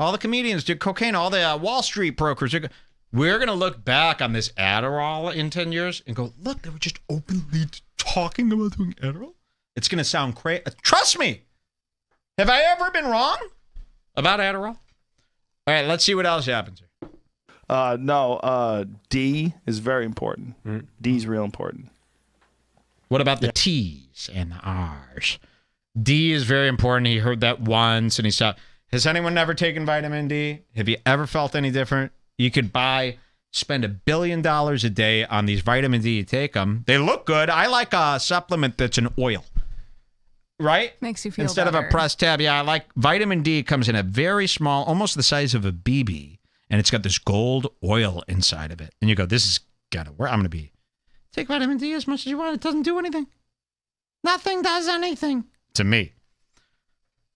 C: All the comedians did cocaine. All the uh, Wall Street brokers. Did, we're gonna look back on this Adderall in ten years and go, "Look, they were just openly talking about doing Adderall." It's gonna sound crazy. Trust me. Have I ever been wrong about Adderall? All right, let's see what else happens here.
D: Uh, no, uh, D is very important. D is real important.
C: What about the T's and the R's? D is very important. He heard that once and he saw. Has anyone ever taken vitamin D? Have you ever felt any different? You could buy, spend a billion dollars a day on these vitamin D. You take them. They look good. I like a supplement that's an oil, right?
B: Makes you feel
C: Instead of a press tab. Yeah, I like vitamin D. comes in a very small, almost the size of a BB, and it's got this gold oil inside of it. And you go, this is gonna work. I'm gonna be take vitamin D as much as you want. It doesn't do anything. Nothing does anything to me.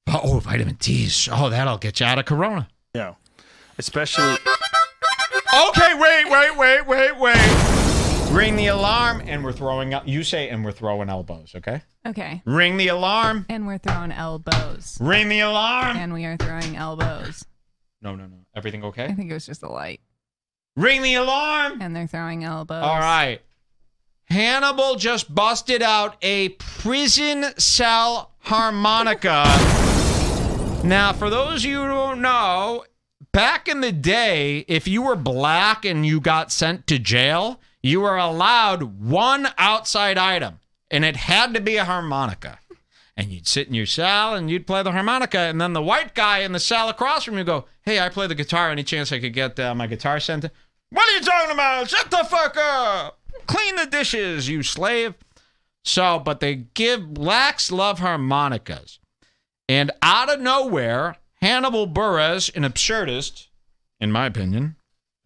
C: Oh, oh, vitamin D's. Oh, that'll get you out of Corona.
D: Yeah, especially
C: Okay, wait, wait, wait, wait, wait. Ring the alarm, and we're throwing out. You say, and we're throwing elbows. Okay.
B: Okay.
C: Ring the alarm.
B: And we're throwing elbows.
C: Ring the alarm.
B: And we are throwing elbows.
C: No, no, no. Everything okay?
B: I think it was just a light.
C: Ring the alarm.
B: And they're throwing elbows.
C: All right. Hannibal just busted out a prison cell harmonica. now, for those of you who don't know, back in the day, if you were black and you got sent to jail, you were allowed one outside item, and it had to be a harmonica. And you'd sit in your cell and you'd play the harmonica, and then the white guy in the cell across from you go, "Hey, I play the guitar. Any chance I could get uh, my guitar sent?" to-" What are you talking about? Shut the fuck up! Clean the dishes, you slave. So, but they give blacks love harmonicas. And out of nowhere, Hannibal Buress, an absurdist, in my opinion,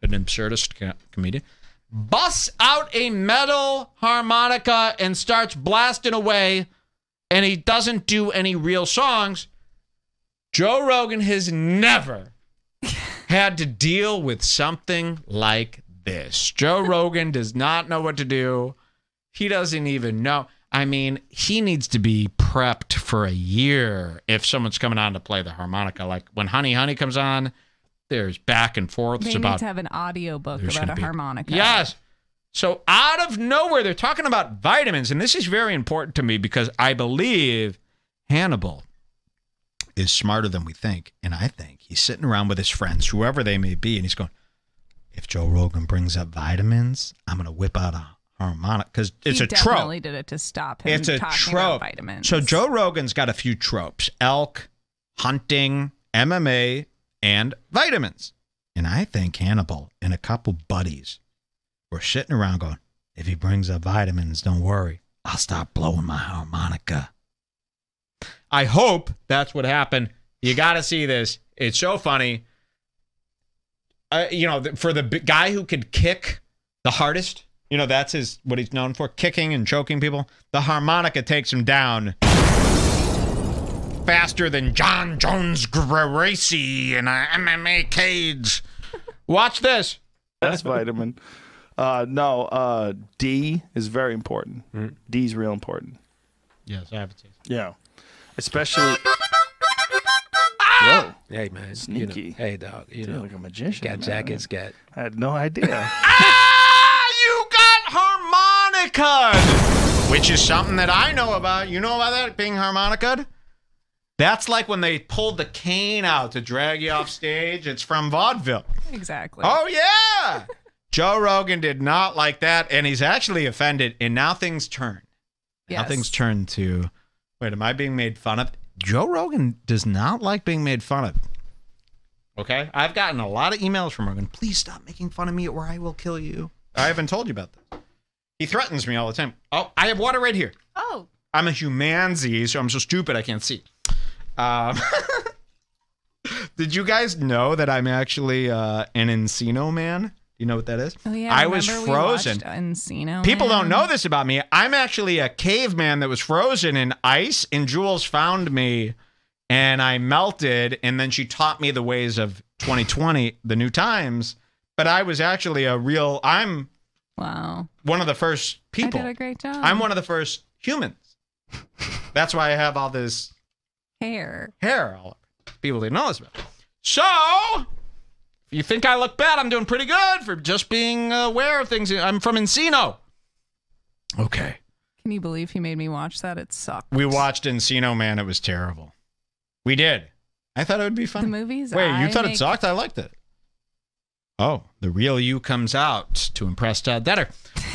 C: an absurdist comedian, busts out a metal harmonica and starts blasting away, and he doesn't do any real songs. Joe Rogan has never had to deal with something like this. Joe Rogan does not know what to do. He doesn't even know. I mean, he needs to be prepped for a year if someone's coming on to play the harmonica. Like when Honey Honey comes on, there's back and forth.
B: They need
C: about
B: to have an audio book about a
C: be-
B: harmonica.
C: Yes. So out of nowhere, they're talking about vitamins, and this is very important to me because I believe Hannibal is smarter than we think, and I think he's sitting around with his friends, whoever they may be, and he's going, "If Joe Rogan brings up vitamins, I'm going to whip out a harmonica because it's
B: he
C: a trope.
B: definitely did it to stop him
C: It's a
B: talking
C: trope.
B: about vitamins.
C: So Joe Rogan's got a few tropes: elk, hunting, MMA, and vitamins. And I think Hannibal and a couple buddies were shitting around going, "If he brings up vitamins, don't worry, I'll stop blowing my harmonica." I hope that's what happened. You got to see this. It's so funny. Uh, you know, for the guy who could kick the hardest, you know, that's his what he's known for, kicking and choking people. The harmonica takes him down faster than John Jones Gracie in a MMA cage. Watch this.
D: That's vitamin. Uh, no, uh, D is very important. D is real important.
C: Yes, I have to.
D: Yeah, especially. Whoa,
E: Hey man,
D: Sneaky.
E: You know, hey dog, you
D: Feel
E: know,
D: like a magician.
E: got
D: man.
E: jackets, got
D: I had no idea.
C: Ah, you got harmonica, which is something that I know about. You know about that being harmonica? That's like when they pulled the cane out to drag you off stage. It's from vaudeville.
B: exactly.
C: Oh yeah. Joe Rogan did not like that, and he's actually offended. And now things turn. Now things turn to wait, am I being made fun of? Joe Rogan does not like being made fun of. Okay? I've gotten a lot of emails from Rogan. Please stop making fun of me or I will kill you. I haven't told you about this. He threatens me all the time. Oh, I have water right here.
B: Oh,
C: I'm a humanzee, so I'm so stupid I can't see. Um, did you guys know that I'm actually uh, an Encino man? Do you know what that is?
B: oh yeah.
C: I was frozen.
B: Encino
C: People
B: Man?
C: don't know this about me. I'm actually a caveman that was frozen in ice, and Jules found me, and I melted, and then she taught me the ways of 2020, the new times. But I was actually a real. I'm
B: Wow.
C: one of the first people.
B: I did a great job.
C: I'm one of the first humans. That's why I have all this
B: hair.
C: hair all over. People didn't know this about. So, if you think I look bad, I'm doing pretty good for just being aware of things. I'm from Encino. Okay.
B: Can you believe he made me watch that? It sucked.
C: We watched Encino Man. It was terrible. We did. I thought it would be fun.
B: the movies.
C: Wait, you
B: I
C: thought it sucked? I liked it. Oh, the real you comes out to impress Dad Detter.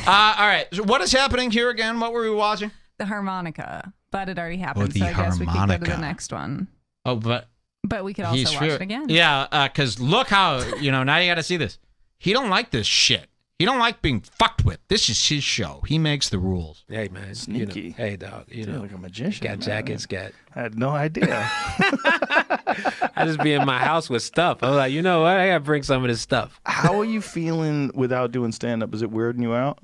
C: Uh, all right. So what is happening here again? What were we watching?
B: The harmonica, but it already oh, happened.
C: the
B: so I guess we could go to the next one.
C: Oh, but
B: But we could also watch
C: fear-
B: it again.
C: Yeah, uh, because look how you know now you got to see this. He don't like this shit. He don't like being fucked with. This is his show. He makes the rules.
E: hey man,
D: Sneaky.
E: You know, hey dog, you
D: Feel
E: know,
D: like a magician.
E: got
D: man.
E: jackets, got.
D: I had no idea.
E: I just be in my house with stuff. I was like, you know what? I gotta bring some of this stuff.
D: How are you feeling without doing stand up? Is it weirding you out?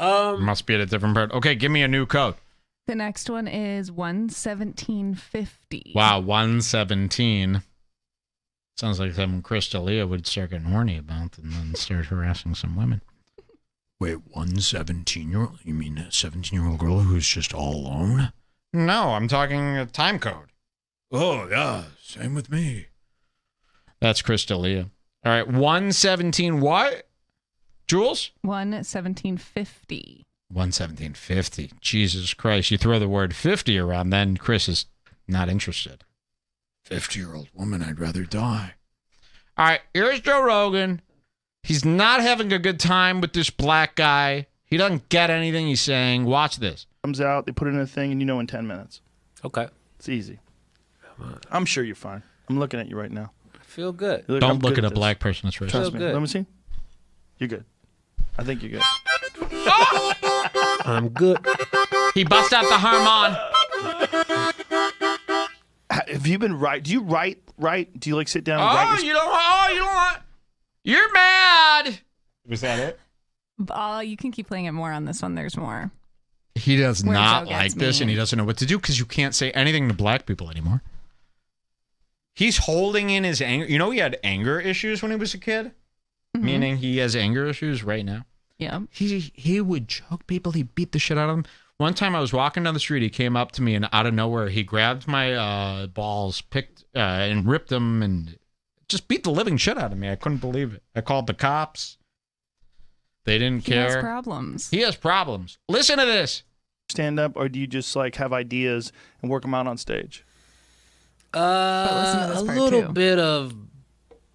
E: Um,
C: Must be at a different part. Okay, give me a new code.
B: The next one is one seventeen fifty.
C: Wow, one seventeen. Sounds like something Chris D'Elia would start getting horny about and then start harassing some women. Wait, one 17 year old? You mean a 17 year old girl who's just all alone? No, I'm talking a time code. Oh, yeah, same with me. That's Chris D'Elia. All right, 117 what? Jules?
B: One seventeen fifty.
C: 117.50. Jesus Christ. You throw the word 50 around, then Chris is not interested. 50 year old woman, I'd rather die. All right, here's Joe Rogan. He's not having a good time with this black guy. He doesn't get anything he's saying. Watch this.
D: Comes out, they put it in a thing, and you know in 10 minutes.
E: Okay.
D: It's easy. I'm sure you're fine. I'm looking at you right now.
E: I feel good.
D: You
C: Don't
D: I'm
C: look
D: good
C: at a
D: this.
C: black person that's racist.
D: Trust me.
E: good.
D: Let me see. You're good. I think you're good.
E: I'm good.
C: He busts out the harmon.
D: Ha- Have you been right? Do you write? Write? Do you like sit down and write?
C: Oh,
D: your-
C: you don't. Oh, you don't want. You're mad. Was that it?
B: Oh, you can keep playing it more on this one. There's more.
C: He does
B: Where
C: not
B: Joe
C: like
B: gets
C: this, and he doesn't know what to do because you can't say anything to black people anymore. He's holding in his anger. You know, he had anger issues when he was a kid,
B: Mhm.
C: meaning he has anger issues right now.
B: Yeah.
C: He he would choke people. He beat the shit out of them. One time I was walking down the street. He came up to me and out of nowhere he grabbed my uh, balls, picked uh, and ripped them, and just beat the living shit out of me. I couldn't believe it. I called the cops. They didn't
B: He has
C: care.
B: problems.
C: he has problems. Listen to this.
D: stand up, or do you just like have ideas and work them out on stage?
E: Uh, a little
B: too.
E: bit of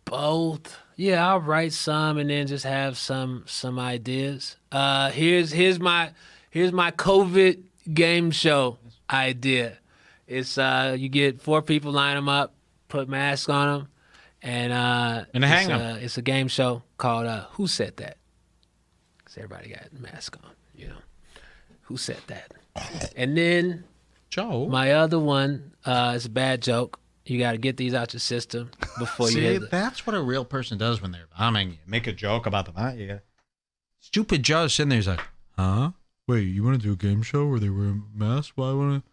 E: both. Yeah, I'll write some and then just have some some ideas. Uh, here's here's my here's my COVID game show idea. It's uh, you get four people, line them up, put masks on them, and uh,
C: And hang
E: it's,
C: 'em.
E: uh, it's a game show called uh, Who Said That? Because everybody got a mask on, you know. Who said that? And then
C: Joe.
E: my other one uh, is a bad joke. You got to get these out your system before you
C: See,
E: hit
C: that's what a real person does when they're bombing you. Make a joke about the bomb. You got stupid Joe sitting there. He's like, huh? Wait, you want to do a game show where they wear masks? Why want to?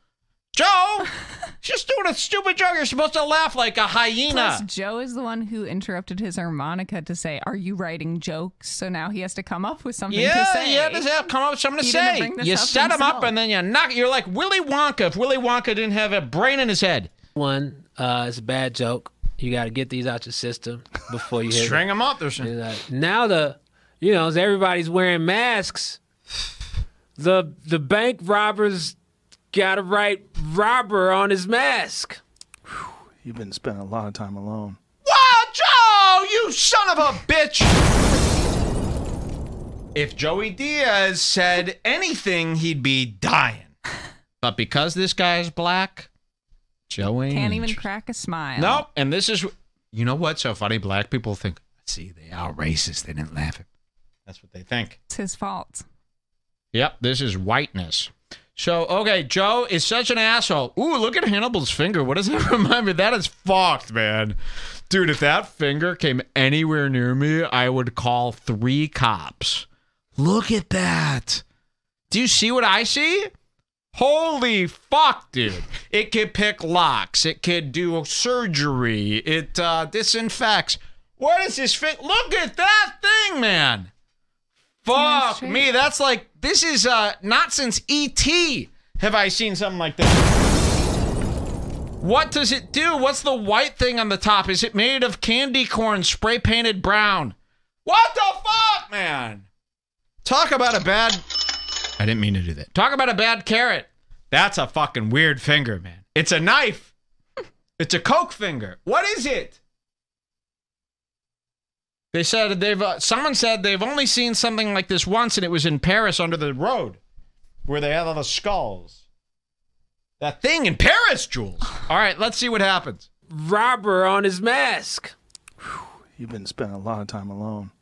C: Joe, just doing a stupid joke. You're supposed to laugh like a hyena.
B: Plus, Joe is the one who interrupted his harmonica to say, "Are you writing jokes?" So now he has to come up with something to
C: Yeah,
B: say.
C: yeah, just have come up with something to
B: He didn't
C: say.
B: bring
C: You
B: up
C: set him up and then you knock. You're like Willy Wonka. If Willy Wonka didn't have a brain in his head,
E: one uh, is a bad joke. You got to get these out your system before you hit
C: string him up. There's
E: it. Like, now the, you know, as everybody's wearing masks, the the bank robbers got to write robber on his mask.
D: You've been spending a lot of time alone.
C: Wow, Joe, you son of a bitch! If Joey Diaz said anything, he'd be dying. But because this guy's black, Joe ain't
B: Can't even crack a smile.
C: Nope. And this is, you know what's so funny? Black people think, see, they are racist. They didn't laugh at. That's what they think.
B: It's his fault.
C: Yep, this is whiteness. So, okay, Joe is such an asshole. Ooh, look at Hannibal's finger. What does that remind me? That is fucked, man. Dude, if that finger came anywhere near me, I would call three cops. Look at that. Do you see what I see? Holy fuck, dude. It could pick locks. It could do surgery. It uh, disinfects. What is this thing? Look at that thing, man. Fuck
B: shape.
C: me. That's like this is uh not since ET have I seen something like this. What does it do? What's the white thing on the top? Is it made of candy corn spray painted brown? What the fuck, man? Talk about a bad I didn't mean to do that. Talk about a bad carrot. That's a fucking weird finger, man. It's a knife. It's a coke finger. What is it? They said they've. Uh, someone said they've only seen something like this once, and it was in Paris under the road, where they had all the skulls. That thing in Paris, Jules. All right, let's see what happens.
E: Robber on his mask.
D: You've been spending a lot of time alone.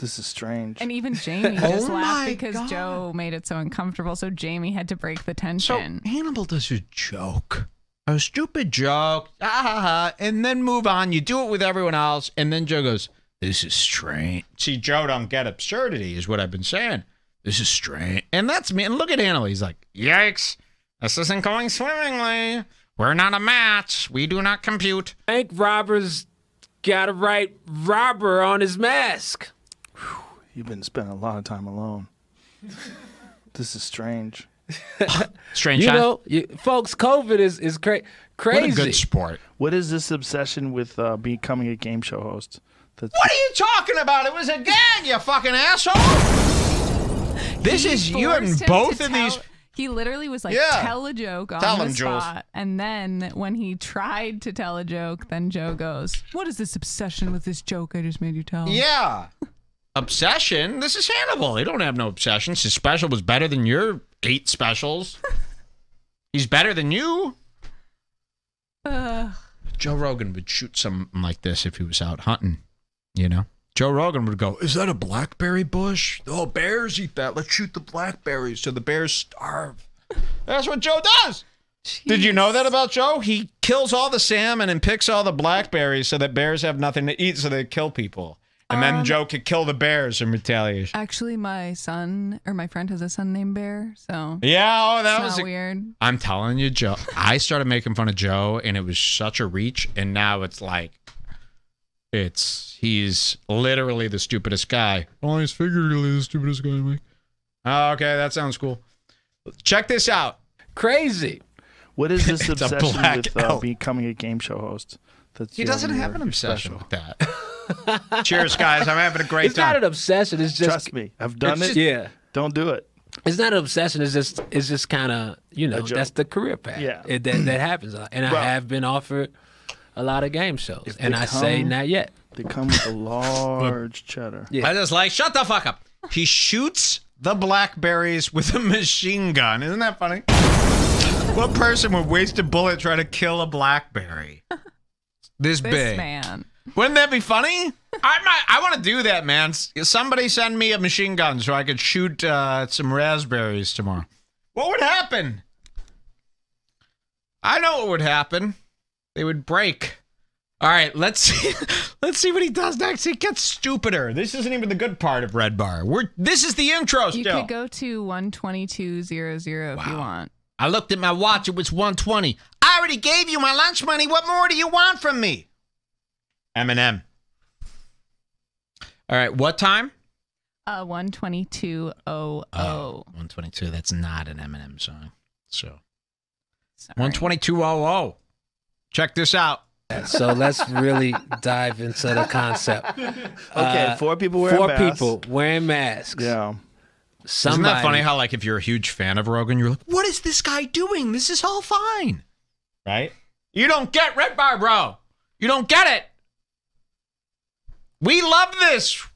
D: This is strange.
B: And even Jamie just
C: Oh
B: laughed because
C: God.
B: Joe made it so uncomfortable. So Jamie had to break the tension.
C: So
B: tension.
C: Hannibal does a joke, a stupid joke, ah, ha, ha, and then move on. You do it with everyone else, and then Joe goes, "This is strange." See, Joe don't get absurdity, is what I've been saying. This is strange, and that's me. And look at Hannibal. He's like, "Yikes, this isn't going swimmingly. We're not a match. We do not compute."
E: Bank robbers got to write robber on his mask.
D: You've been spending a lot of time alone. this is strange.
C: Strange.
E: You
C: huh?
E: know, you, folks, COVID is is cra-
C: what a good sport.
D: What is this obsession with uh, becoming a game show host? That's
C: What are you talking about? It was a gag, you fucking asshole. This
B: He
C: is you and
B: forced
C: both of
B: tell-
C: these.
B: He literally was like,
C: Yeah.
B: "Tell a joke on
C: Tell
B: the
C: him, Jules.
B: spot," and then when he tried to tell a joke, then Joe goes, "What is this obsession with this joke I just made you tell?"
C: Yeah. Obsession? This is Hannibal. He don't have no obsessions. His special was better than your eight specials. He's better than you.
B: Ugh.
C: Joe Rogan would shoot something like this if he was out hunting, you know? Joe Rogan would go, Is that a blackberry bush? Oh, bears eat that. Let's shoot the blackberries so the bears starve. That's what Joe does. Did you know that about Joe? He kills all the salmon and picks all the blackberries so that bears have nothing to eat so they kill people. And then
B: Um,
C: Joe could kill the bears in retaliation.
B: Actually, my son or my friend has a son named Bear, so
C: Yeah, oh, that
B: it's
C: was
B: not
C: a-
B: weird.
C: I'm telling you, Joe. I started making fun of Joe, and it was such a reach, and now it's like, it's he's literally the stupidest guy. Oh, he's figuratively the stupidest guy, Mike. Oh, okay, that sounds cool. Check this out.
E: Crazy.
D: What is this obsession with uh, becoming a game show host? That's
C: He doesn't have an obsession
D: special.
C: with that. Cheers, guys. I'm having a great time.
E: It's not an obsession. It's just
D: Trust me, I've done it.
E: just- yeah.
D: Don't do it.
E: It's not an obsession. It's just it's just kind of you know that's the career path.
D: Yeah.
E: it, that that happens, and I
D: Bro.
E: have been offered a lot of game shows,
D: If
E: and
D: they
E: I say not yet.
D: They come with a large cheddar.
E: Yeah.
C: I just like shut the fuck up. He shoots the blackberries with a machine gun. Isn't that funny? what person would waste a bullet trying to kill a blackberry? This,
B: This
C: big.
B: man.
C: Wouldn't that be funny? I might. I want to do that, man. Somebody send me a machine gun so I could shoot uh, some raspberries tomorrow. What would happen? I know what would happen. They would break. All right, let's see. let's see what he does next. He gets stupider. This isn't even the good part of Red Bar. We're this is the intro
B: You
C: still.
B: could go to 122.00 if you want.
C: I looked at my watch. It was 120. I already gave you my lunch money. What more do you want from me? Eminem. All right, what time?
B: Uh, 122.00.
C: Oh, 122. That's not an Eminem song. So
B: Sorry.
C: 122.00. Check this out.
E: So let's really dive into the concept.
D: Okay,
E: Uh,
D: four people wearing
E: Four
D: masks.
E: people wearing masks.
D: Yeah.
E: Somebody,
C: Isn't that funny how, like, if you're a huge fan of Rogan, you're like, what is this guy doing? This is all fine. Right? You don't get Red Bar, bro. You don't get it. We love this.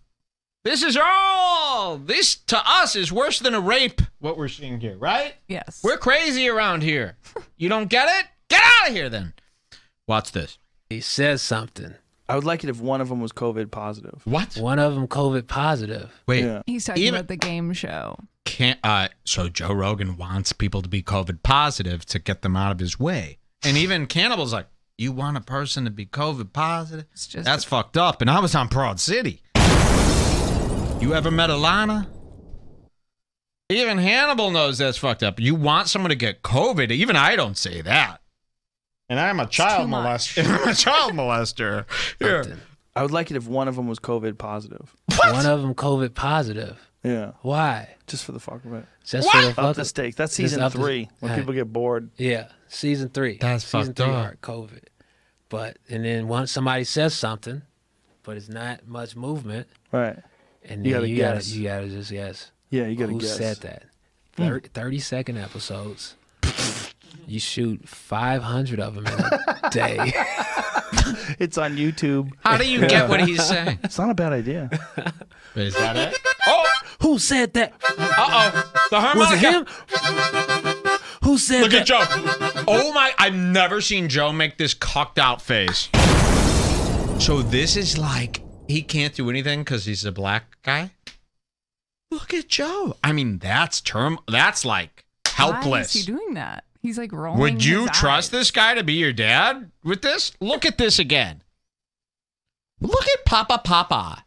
C: This is all. This to us is worse than a rape, what we're seeing here, right?
B: Yes.
C: We're crazy around here. You don't get it? Get out of here then. Watch this.
E: he says something.
D: I would like it if one of them was COVID positive.
C: What?
E: One of them COVID positive.
C: Wait.
D: Yeah.
B: He's talking
C: Even-
B: about the game show.
C: can't uh so Joe Rogan wants people to be COVID positive to get them out of his way. And even Cannibal's like, You want a person to be COVID positive?
B: It's just
C: That's fucked up. And I was on Broad City. You ever met Ilana? Even Hannibal knows that's fucked up. You want someone to get COVID. Even I don't say that. And I'm a child molester. I'm a child molester. Here.
D: I would like it if one of them was COVID positive.
E: One of them COVID positive.
D: Yeah.
E: Why?
D: Just for the fuck of it.
E: Just
C: What?
E: for the
D: Up
E: fuck
D: the
E: of-
D: stakes. That's season
E: up the-
D: three. When
E: Hey.
D: people get bored.
E: Yeah, season three.
C: That's
E: season
C: fucked
E: three
C: up.
E: COVID. But and then once somebody says something, but it's not much movement,
D: Right.
E: and
D: You
E: then
D: gotta
E: you gotta you gotta just guess
D: Yeah, you gotta
E: who
D: guess.
E: said that. Hmm. Thir- Thirty second episodes. you shoot five hundred of them in a day.
D: It's on YouTube.
C: How do you get what he's saying?
D: It's not a bad idea.
C: Is that it? Oh,
E: who said that?
C: uh-oh. The harmonica.
E: Was it him? Who said that?
C: Look
E: that?
C: at Joe. Oh my! I've never seen Joe make this cocked out face. So this is like he can't do anything because he's a black guy. Look at Joe. I mean, that's term. That's like helpless.
B: Why is he doing that? He's like rolling.
C: Would you
B: his
C: trust
B: eyes.
C: this guy to be your dad with this? Look at this again. Look at Papa Papa.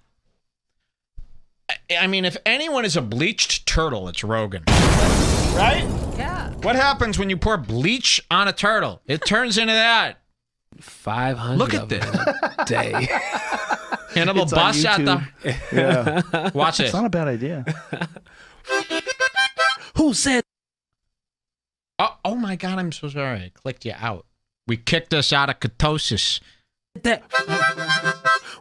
C: I- I mean, if anyone is a bleached turtle, it's Rogan. Right?
B: Yeah.
C: What happens when you pour bleach on a turtle? It turns into that.
E: Five hundred.
C: Look at
E: of them in a day.
C: Hannibal
D: It's on
C: busts out the.
D: Yeah.
C: Watch
D: it.
C: It's
D: not a bad idea.
E: who said
C: Oh, oh my God, I'm so sorry. I clicked you out. We kicked us out of ketosis.
E: that?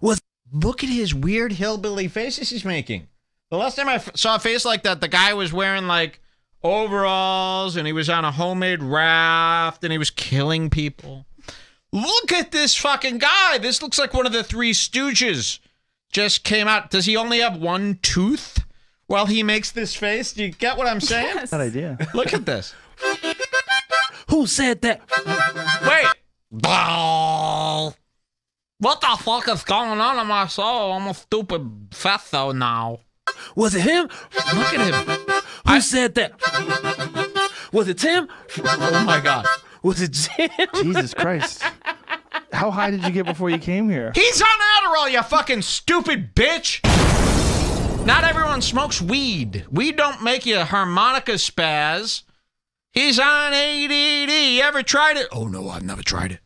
C: was Look at his weird hillbilly faces he's making. The last time I f- saw a face like that, the guy was wearing like overalls and he was on a homemade raft and he was killing people. Look at this fucking guy. This looks like one of the three stooges. Just came out. Does he only have one tooth while he makes this face? Do you get what I'm saying?
B: Yes.
D: That idea.
C: Look at this.
E: Who said that?
C: Wait. What the fuck is going on in my soul? I'm a stupid fatho now.
E: Was it him?
C: Look at him.
E: Who said that? Was it Tim?
C: Oh my god.
E: Was it Jim?
D: Jesus Christ. How high did you get before you came here?
C: He's on Adderall, you fucking stupid bitch. Not everyone smokes weed. Weed don't make you harmonica spaz. He's on ADD. You ever tried it? Oh no, I've never tried it.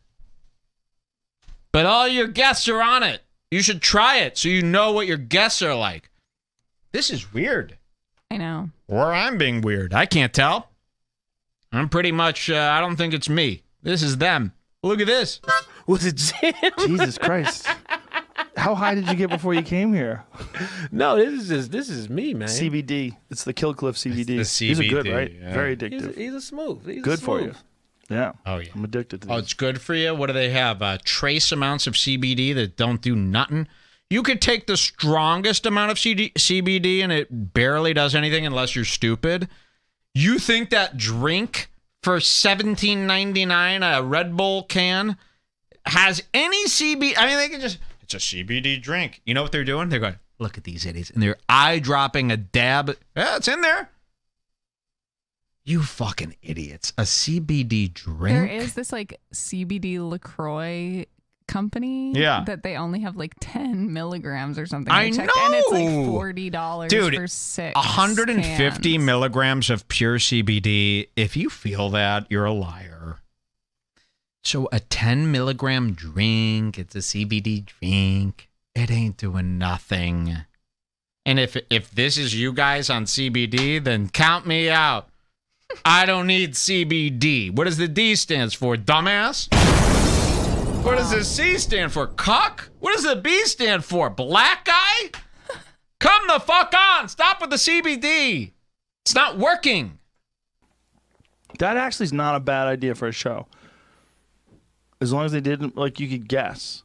C: But all your guests are on it. You should try it so you know what your guests are like. This is weird.
B: I know.
C: Or I'm being weird. I can't tell. I'm pretty much, uh, I don't think it's me. This is them. Look at this.
E: Was it Jim?
D: Jesus Christ. How high did you get before you came here?
E: No, this is just this is me, man.
D: CBD. It's the Kill Cliff CBD.
C: the
D: These are good,
C: CBD,
D: right?
C: yeah.
D: Very
E: he's, a,
D: addictive.
E: he's a smooth. He's a
D: Good for you.
E: smooth.
D: Yeah.
C: Oh, yeah.
D: I'm addicted to this.
C: Oh,
D: these.
C: it's good for you. What do they have? Uh, trace amounts of CBD that don't do nothing. You could take the strongest amount of CD- CBD and it barely does anything unless you're stupid. You think that drink for seventeen ninety nine a Red Bull can has any CBD? I mean, they can just it's a CBD drink. You know what they're doing? They're going look at these idiots and they're eye dropping a dab. Yeah, it's in there. You fucking idiots! A CBD drink.
B: There is this like CBD LaCroix company
C: Yeah.
B: that they only have like 10 milligrams or something.
C: I
B: checked, And it's like $40
C: Dude,
B: for six.
C: 150
B: cans.
C: milligrams of pure CBD. If you feel that, you're a liar. So a 10 milligram drink, it's a CBD drink. It ain't doing nothing. And if if this is you guys on CBD, then count me out. I don't need CBD. What does the D stands for, dumbass? What does the C stand for? Cuck? What does the B stand for? Black guy? Come the fuck on. Stop with the CBD. It's not working.
D: That actually is not a bad idea for a show. As long as they didn't, like, you could guess.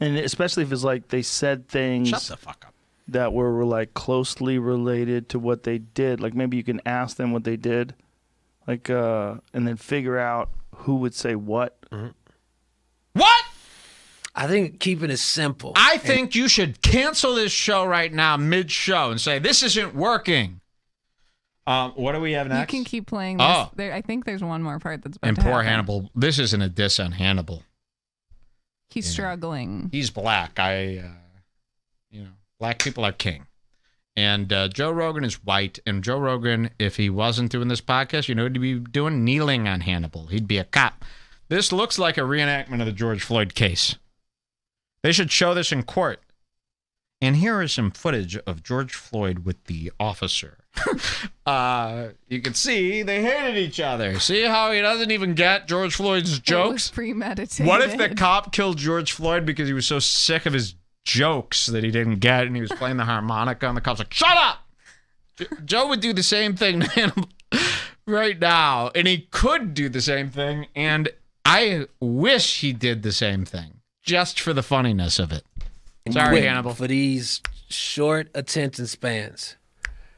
D: And especially if it's like they said things
C: Shut the fuck up.
D: that were, were like closely related to what they did. Like maybe you can ask them what they did, like, uh, and then figure out who would say what.
C: What?
E: I think keeping it simple.
C: I think you should cancel this show right now, mid show, and say, this isn't working. Um, what do we have next?
B: You can keep playing this.
C: Oh.
B: There, I think there's one more part that's about
C: and
B: to
C: poor
B: happen.
C: Hannibal. This isn't a diss on Hannibal.
B: He's struggling.
C: He's black. I, uh, you know, black people are king. And uh, Joe Rogan is white. And Joe Rogan, if he wasn't doing this podcast, you know what he'd be doing? Kneeling on Hannibal. He'd be a cop. This looks like a reenactment of the George Floyd case. They should show this in court. And here is some footage of George Floyd with the officer. uh, you can see they hated each other. See how he doesn't even get George Floyd's
B: It was
C: jokes?
B: premeditated.
C: What if the cop killed George Floyd because he was so sick of his jokes that he didn't get and he was playing the harmonica and the cop's like, shut up! Joe would do the same thing to him right now. And he could do the same thing. And I wish he did the same thing just for the funniness of it. Sorry,
E: Quick
C: Hannibal.
E: For these short attention spans.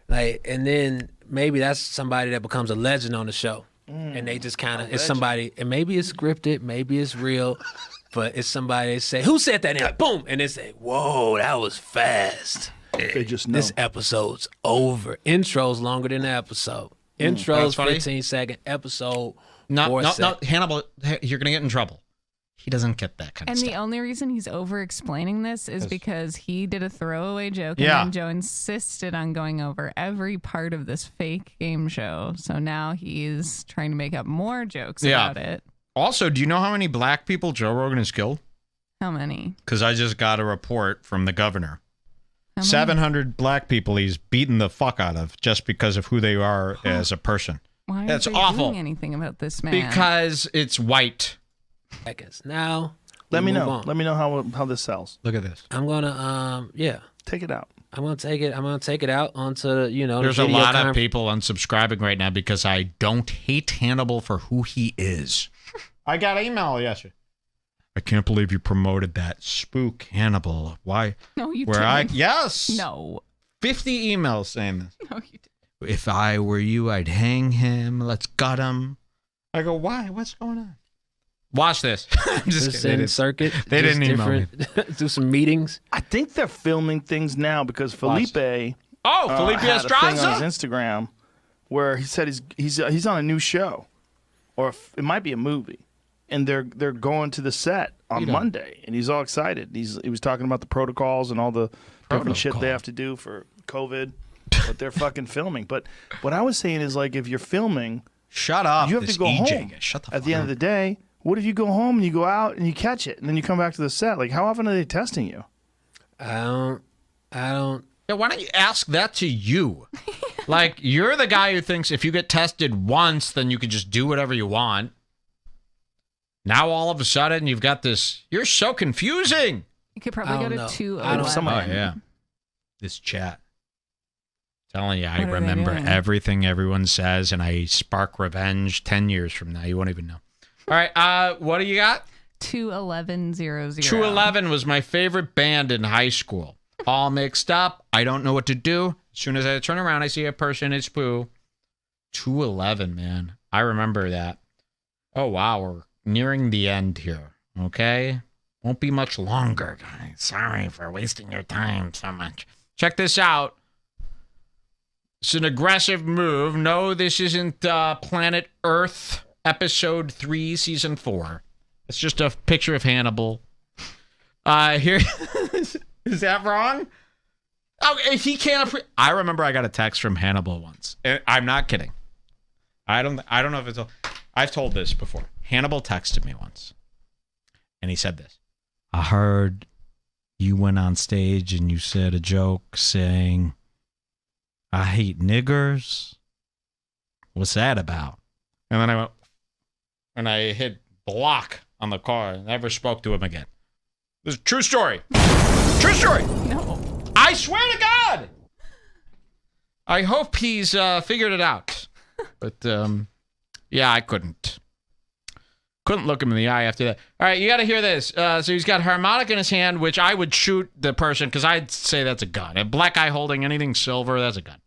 E: Like, and then maybe that's somebody that becomes a legend on the show. Mm. and they just kind of, it's somebody, and maybe it's scripted, maybe it's real, but it's somebody that say, Who said that? And like, boom. And they say, Whoa, that was fast.
D: They just know.
E: This episode's over. Intro's longer than the episode. Mm.
C: That's
E: Intro's
C: funny.
E: 15 second, episode.
C: No,
E: four
C: no, no. Hannibal, you're going to get in trouble. He doesn't get that kind
B: And
C: of
B: the only reason he's over explaining this is because he did a throwaway joke
C: Yeah.
B: and then Joe insisted on going over every part of this fake game show. So now he's trying to make up more jokes
C: Yeah.
B: about it.
C: also, do you know how many black people Joe Rogan has killed?
B: How many?
C: Because I just got a report from the governor. 700 black people he's beaten the fuck out of just because of who they are as a person.
B: Why
C: That's
B: are they
C: awful.
B: doing anything about this man?
C: Because it's white.
E: Seconds. Now,
D: Let
E: we
D: me
E: move
D: know.
E: on.
D: Let me know how how this sells.
C: Look at this.
E: I'm gonna, um, yeah.
D: Take it out.
E: I'm gonna take it. I'm gonna take it out onto you know. the
C: There's a
E: video
C: lot of people unsubscribing right now because I don't hate Hannibal for who he is. I got an email yesterday. I can't believe you promoted that spook Hannibal. Why?
B: No, you
C: Where I
B: didn't.
C: yes,
B: No.
C: 50 emails saying this.
B: No, you didn't.
C: If I were you, I'd hang him. Let's gut him. I go, why? What's going on? Watch this. I'm just
E: Just
C: kidding.
E: in circuit.
C: they
E: just
C: didn't email me.
E: do some meetings.
D: I think they're filming things now because
C: Watch.
D: Felipe
C: Oh,
D: uh,
C: Felipe
D: had a thing on his Instagram where he said he's he's uh, he's on a new show, or if, it might be a movie, and they're they're going to the set on Monday, and he's all excited. He's he was talking about the protocols and all the different shit they have to do for COVID, but they're fucking filming. But what I was saying is like if you're filming,
C: Shut up.
D: you have to go
C: EJ
D: home.
C: Shut the
D: At the end
C: up.
D: of the day, what if you go home and you go out and you catch it, and then you come back to the set? Like how often are they testing you?
E: I don't. I don't.
C: Yeah, why don't you ask that to you? like you're the guy who thinks if you get tested once, then you can just do whatever you want. Now all of a sudden you've got this. You're so confusing.
B: You could probably go
E: don't
B: to
E: know.
B: two
E: I don't-
B: eleven.
D: Someone-
C: Oh yeah, this chat. Telling you, I
B: What are
C: remember everything everyone says, and I spark revenge ten years from now. You won't even know. All right, uh, what do you got?
B: Two eleven zero zero.
C: True Eleven was my favorite band in high school. All mixed up. I don't know what to do. As soon as I turn around, I see a person. It's Pooh. Two Eleven, man. I remember that. Oh wow, we're nearing the end here. Okay, won't be much longer, guys. Sorry for wasting your time so much. Check this out. It's an aggressive move. No, this isn't uh, Planet Earth, episode three, season four. It's just a picture of Hannibal. Uh, here is that wrong? Oh, he can't. I remember I got a text from Hannibal once. I'm not kidding. I don't. I don't know if it's. A, I've told this before. Hannibal texted me once, and he said this. I heard you went on stage and you said a joke saying, "I hate niggers." What's that about? And then I went, and I hit block on the car and never spoke to him again. This is a true story. True story.
B: No.
C: I swear to God. I hope he's uh, figured it out. But um, yeah, I couldn't. Couldn't look him in the eye after that. All right, you got to hear this. Uh, so he's got a harmonica in his hand, which I would shoot the person because I'd say that's a gun. A black guy holding anything silver, that's a gun.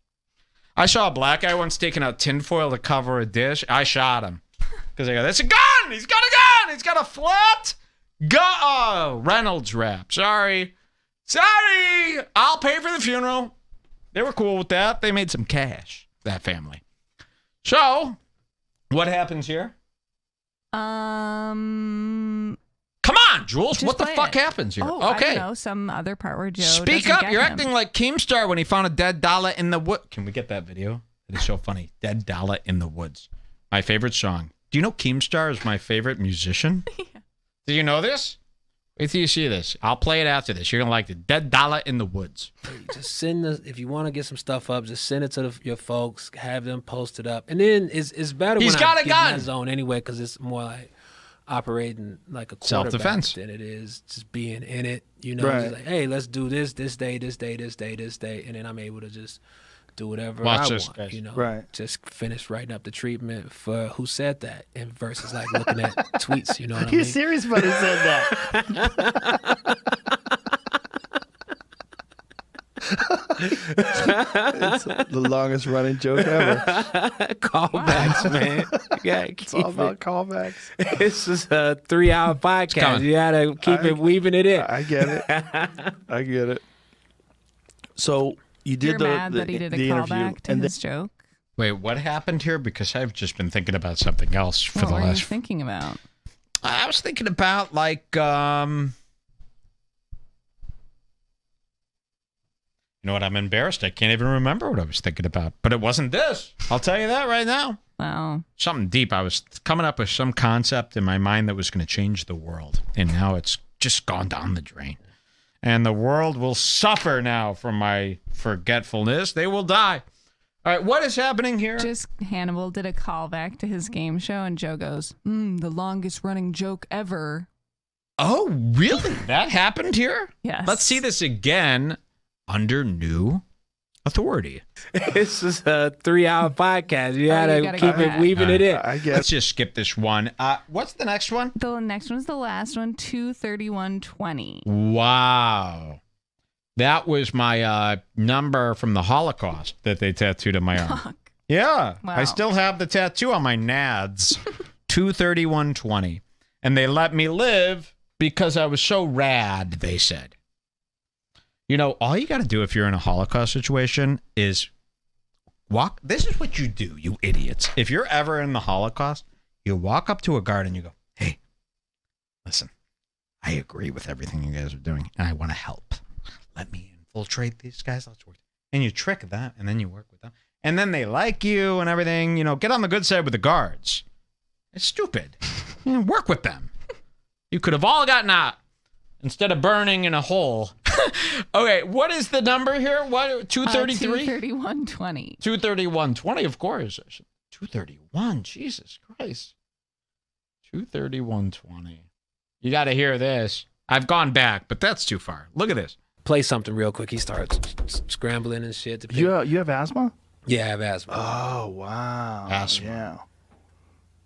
C: I saw a black guy once taking out tinfoil to cover a dish. I shot him because they go, "That's a gun! He's got a gun! He's got a flat gun! Oh, Reynolds wrap. Sorry, sorry. I'll pay for the funeral." They were cool with that. They made some cash. That family. So, what happens here?
B: Um.
C: Come on, Jules. What the fuck
B: it.
C: happens here?
B: Oh, I
C: okay.
B: don't know. Some other part where Joe.
C: Speak up. You're
B: him.
C: acting like Keemstar when he found a dead dollar in the wood. Can we get that video? It is so funny. Dead dollar in the woods. My favorite song. Do you know Keemstar is my favorite musician? yeah. Do you know this? Wait till you see this. I'll play it after this. You're gonna like the dead dollar in the woods.
E: Just send the if you want to get some stuff up, just send it to the, your folks. Have them post it up, and then it's it's better.
C: He's
E: when
C: got
E: I
C: a
E: get in
C: gun.
E: that zone anyway, because it's more like operating like a
C: Self-defense.
E: than it is just being in it. You know,
D: Right.
E: just like hey, let's do this this day, this day, this day, this day, and then I'm able to just do whatever
C: Watch
E: I want.
C: guys.
E: You know,
D: Right.
E: Just finish writing up the treatment for who said that, and versus like looking at tweets. You know what I
D: You're
E: mean?
D: serious about who said that? it's the longest running joke ever.
E: Callbacks, man. You gotta
D: It's all
E: it.
D: about callbacks.
E: This is a three-hour podcast.
C: coming.
E: You gotta keep
D: I-
E: it weaving it in.
D: I get it. I get it. So you did
B: You're
D: the,
B: mad
D: the,
B: that he did a
D: interview,
B: callback to
D: and
B: his joke.
C: Wait, what happened here? Because I've just been thinking about something else for
B: What
C: the
B: were you
C: last.
B: thinking about?
C: I was thinking about like um. You know what? I'm embarrassed. I can't even remember what I was thinking about. But it wasn't this. I'll tell you that right now.
B: Well,
C: something deep. I was coming up with some concept in my mind that was going to change the world, and now it's just gone down the drain. And the world will suffer now from my forgetfulness. They will die. All right, what is happening here?
B: just Hannibal did a callback to his game show, and Joe goes, mm, "The longest running joke ever."
C: oh, really? That happened here?
B: Yes.
C: Let's see this again. under new authority.
E: this is a three-hour podcast. You gotta,
B: you gotta
E: keep it
B: back.
E: weaving it in.
D: I guess.
C: Let's just skip this one. Uh, what's the next one?
B: The next one's the last one, 23120.
C: Wow. That was my uh, number from the Holocaust that they tattooed on my arm.
B: Fuck.
C: Yeah, I still have the tattoo on my nads. 23120. And they let me live because I was so rad, they said. You know, all you got to do if you're in a Holocaust situation is walk. This is what you do, you idiots. If you're ever in the Holocaust, you walk up to a guard and you go, hey, listen, I agree with everything you guys are doing and I want to help. Let me infiltrate these guys. Let's work. And you trick them and then you work with them. And then they like you and everything. You know, get on the good side with the guards. It's stupid. You know, work with them. You could have all gotten out instead of burning in a hole. okay, what is the number here? What
B: Uh,
C: 233?
B: 23120.
C: 231.20, of course. 231, Jesus Christ. 231.20. You got to hear this. I've gone back, but that's too far. Look at this.
E: Play something real quick. He starts s- scrambling and shit. To.
D: You have, you have asthma?
E: yeah, I have asthma.
D: Oh wow.
C: Asthma.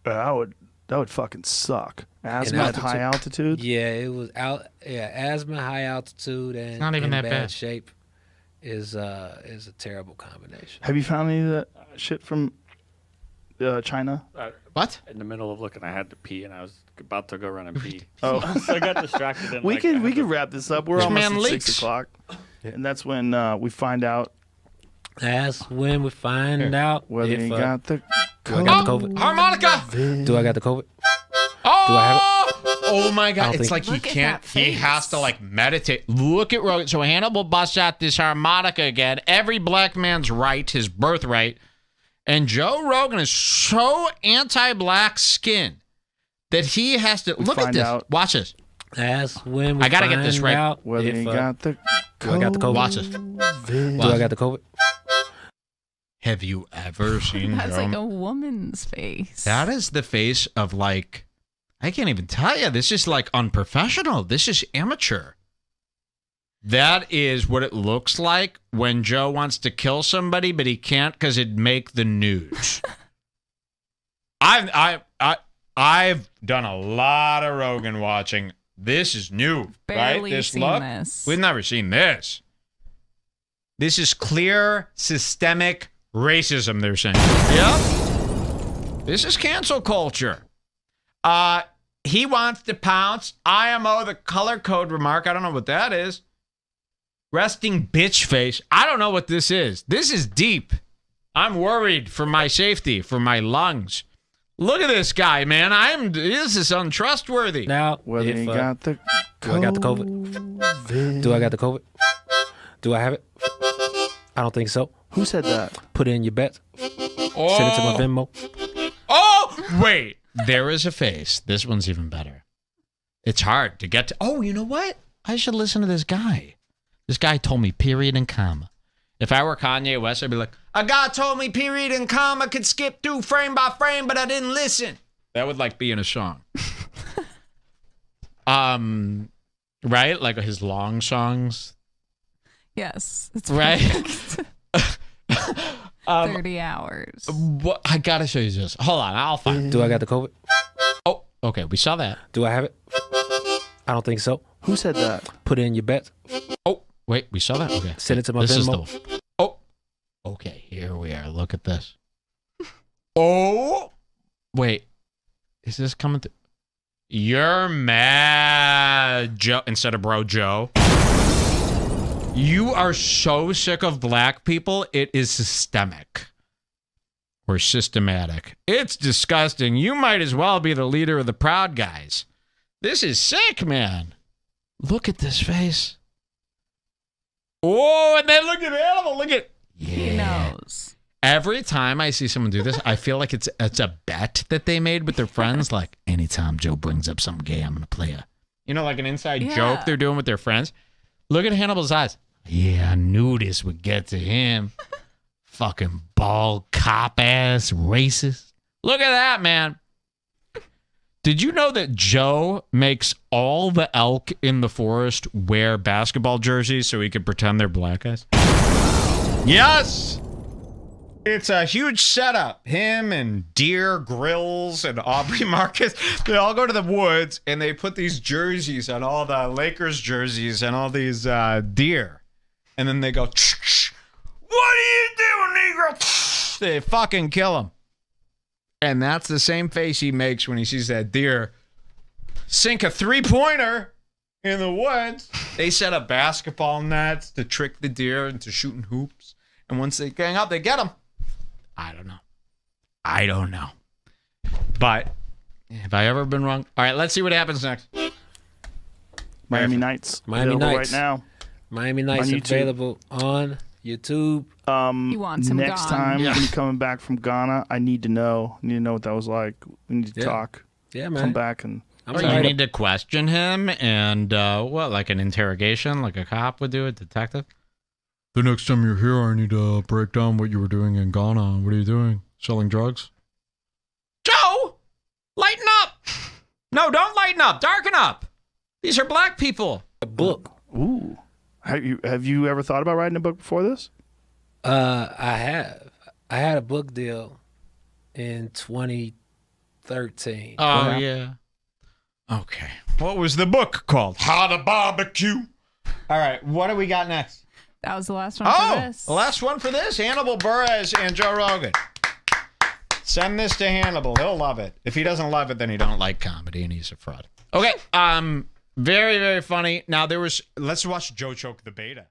D: Yeah. I would that would fucking suck. Asthma at high altitude.
E: Yeah, it was out. Yeah, asthma, high altitude, and
C: not even
E: in
C: that
E: bad,
C: bad.
E: shape is uh is a terrible combination.
D: Have you found any of that shit from uh, China?
C: What?
F: In the middle of looking, I had to pee, and I was about to go run and pee.
D: Oh.
F: so I got distracted. And
D: we
F: like,
D: can we can
F: to-
D: wrap this up. We're
C: This
D: almost
C: man
D: at six o'clock, and that's when uh, we find out
E: That's when we find out
D: whether
E: if
D: you
E: uh,
D: got the
E: do I got the
C: Oh,
E: COVID.
C: harmonica!
E: Do I got the COVID?
C: Oh!
E: Do I
C: Oh my god! It's
E: think-
C: like he
B: Look at
C: can't. He has to like meditate. Look at Rogan. So Hannibal busts out this harmonica again. Every black man's right, his birthright. And Joe Rogan is so anti-black skin that he has to look at this.
D: out-
C: Watch this.
E: That's when we
C: I gotta get this right.
E: out
D: whether
E: if,
D: you
E: uh,
D: got the
E: do I got the COVID?
C: Watch this.
E: Do I got the COVID?
C: Have you ever seen
B: That's
C: Joe?
B: like a woman's face.
C: That is the face of like, I can't even tell you. This is like unprofessional. This is amateur. That is what it looks like when Joe wants to kill somebody, but he can't because it'd make the news. I've I, I, I've done a lot of Rogan watching. This is new, right? This
B: seen
C: look.
B: this.
C: We've never seen this. This is clear systemic racism, they're saying. Yep. This is cancel culture. Uh he wants to pounce. IMO the color code remark. I don't know what that is. Resting bitch face. I don't know what this is. This is deep. I'm worried for my safety, for my lungs. Look at this guy, man. I'm this is untrustworthy.
E: Now,
D: whether
E: if,
D: you
E: uh,
D: got the
E: do I got the COVID? Do I got the COVID? Do I have it? I don't think so.
D: Who said that?
E: Put in your bet.
C: Oh.
E: Send it to my Venmo.
C: Oh, wait. There is a face. This one's even better. It's hard to get to. Oh, you know what? I should listen to this guy. This guy told me period and comma. If I were Kanye West, I'd be like, a guy told me period and comma could skip through frame by frame, but I didn't listen. That would like be in a song. um, right? Like his long songs,
B: yes. It's
C: right? um,
B: 30 hours.
C: what? I gotta show you this. Hold on, I'll find.
E: Do I got the COVID?
C: Oh, okay, we saw that.
E: Do I have it? I don't think so.
D: Who said that?
E: Put in your bet.
C: Oh, wait, we saw that. Okay,
E: Send it to my
C: this is the. Oh, okay. Here we are. Look at this. Oh, wait, is this coming through? You're mad, Joe. Instead of bro, Joe. You are so sick of black people. It is systemic or systematic. It's disgusting. You might as well be the leader of the Proud Guys. This is sick, man. Look at this face. Oh, and then look at Animal. Look at.
B: He knows.
C: Every time I see someone do this, I feel like it's it's a bet that they made with their friends. Like anytime Joe brings up some gay, I'm gonna play a, you know, like an inside
B: Yeah.
C: joke they're doing with their friends. Look at Hannibal's eyes. Yeah, I knew this would get to him. Fucking bald cop ass racist. Look at that, man. Did you know that Joe makes all the elk in the forest wear basketball jerseys so he could pretend they're black guys? Yes! It's a huge setup. Him and Deer Grills and Aubrey Marcus, they all go to the woods and they put these jerseys on all the Lakers jerseys and all these uh, deer. And then they go, What are you doing, Negro? They fucking kill him. And that's the same face he makes when he sees that deer sink a three pointer in the woods. They set up basketball nets to trick the deer into shooting hoops. And once they gang up, they get them. I don't know. I don't know. But have I ever been wrong? All right, let's see what happens next.
D: Miami Nights.
E: Miami
D: available
E: Nights.
D: right now.
E: Miami Nights
D: On YouTube.
E: available on YouTube.
D: Um,
B: He wants him
D: next
B: gone.
D: time
C: Yeah.
D: when you're coming back from Ghana, I need to know. I need to know what that was like. We need to
E: Yeah.
D: talk.
E: Yeah, man.
D: Come back and
E: I'm
C: you need to question him and uh, what, like an interrogation, like a cop would do, a detective? The next time you're here, I need to break down what you were doing in Ghana. What are you doing? Selling drugs? Joe, lighten up. No, don't lighten up. Darken up. These are black people.
E: a book.
D: ooh, have you have you ever thought about writing a book before this?
E: Uh, I have. I had a book deal in 2013.
C: Oh yeah. Okay. What was the book called? How to barbecue. All right. What do we got next?
B: That was the last one for
C: Oh,
B: this.
C: the last one for this: Hannibal Buress and Joe Rogan. Send this to Hannibal; he'll love it. If he doesn't love it, then he don't like comedy and he's a fraud. Okay. Um. Very very funny. Now there was. Let's watch Joe choke the beta.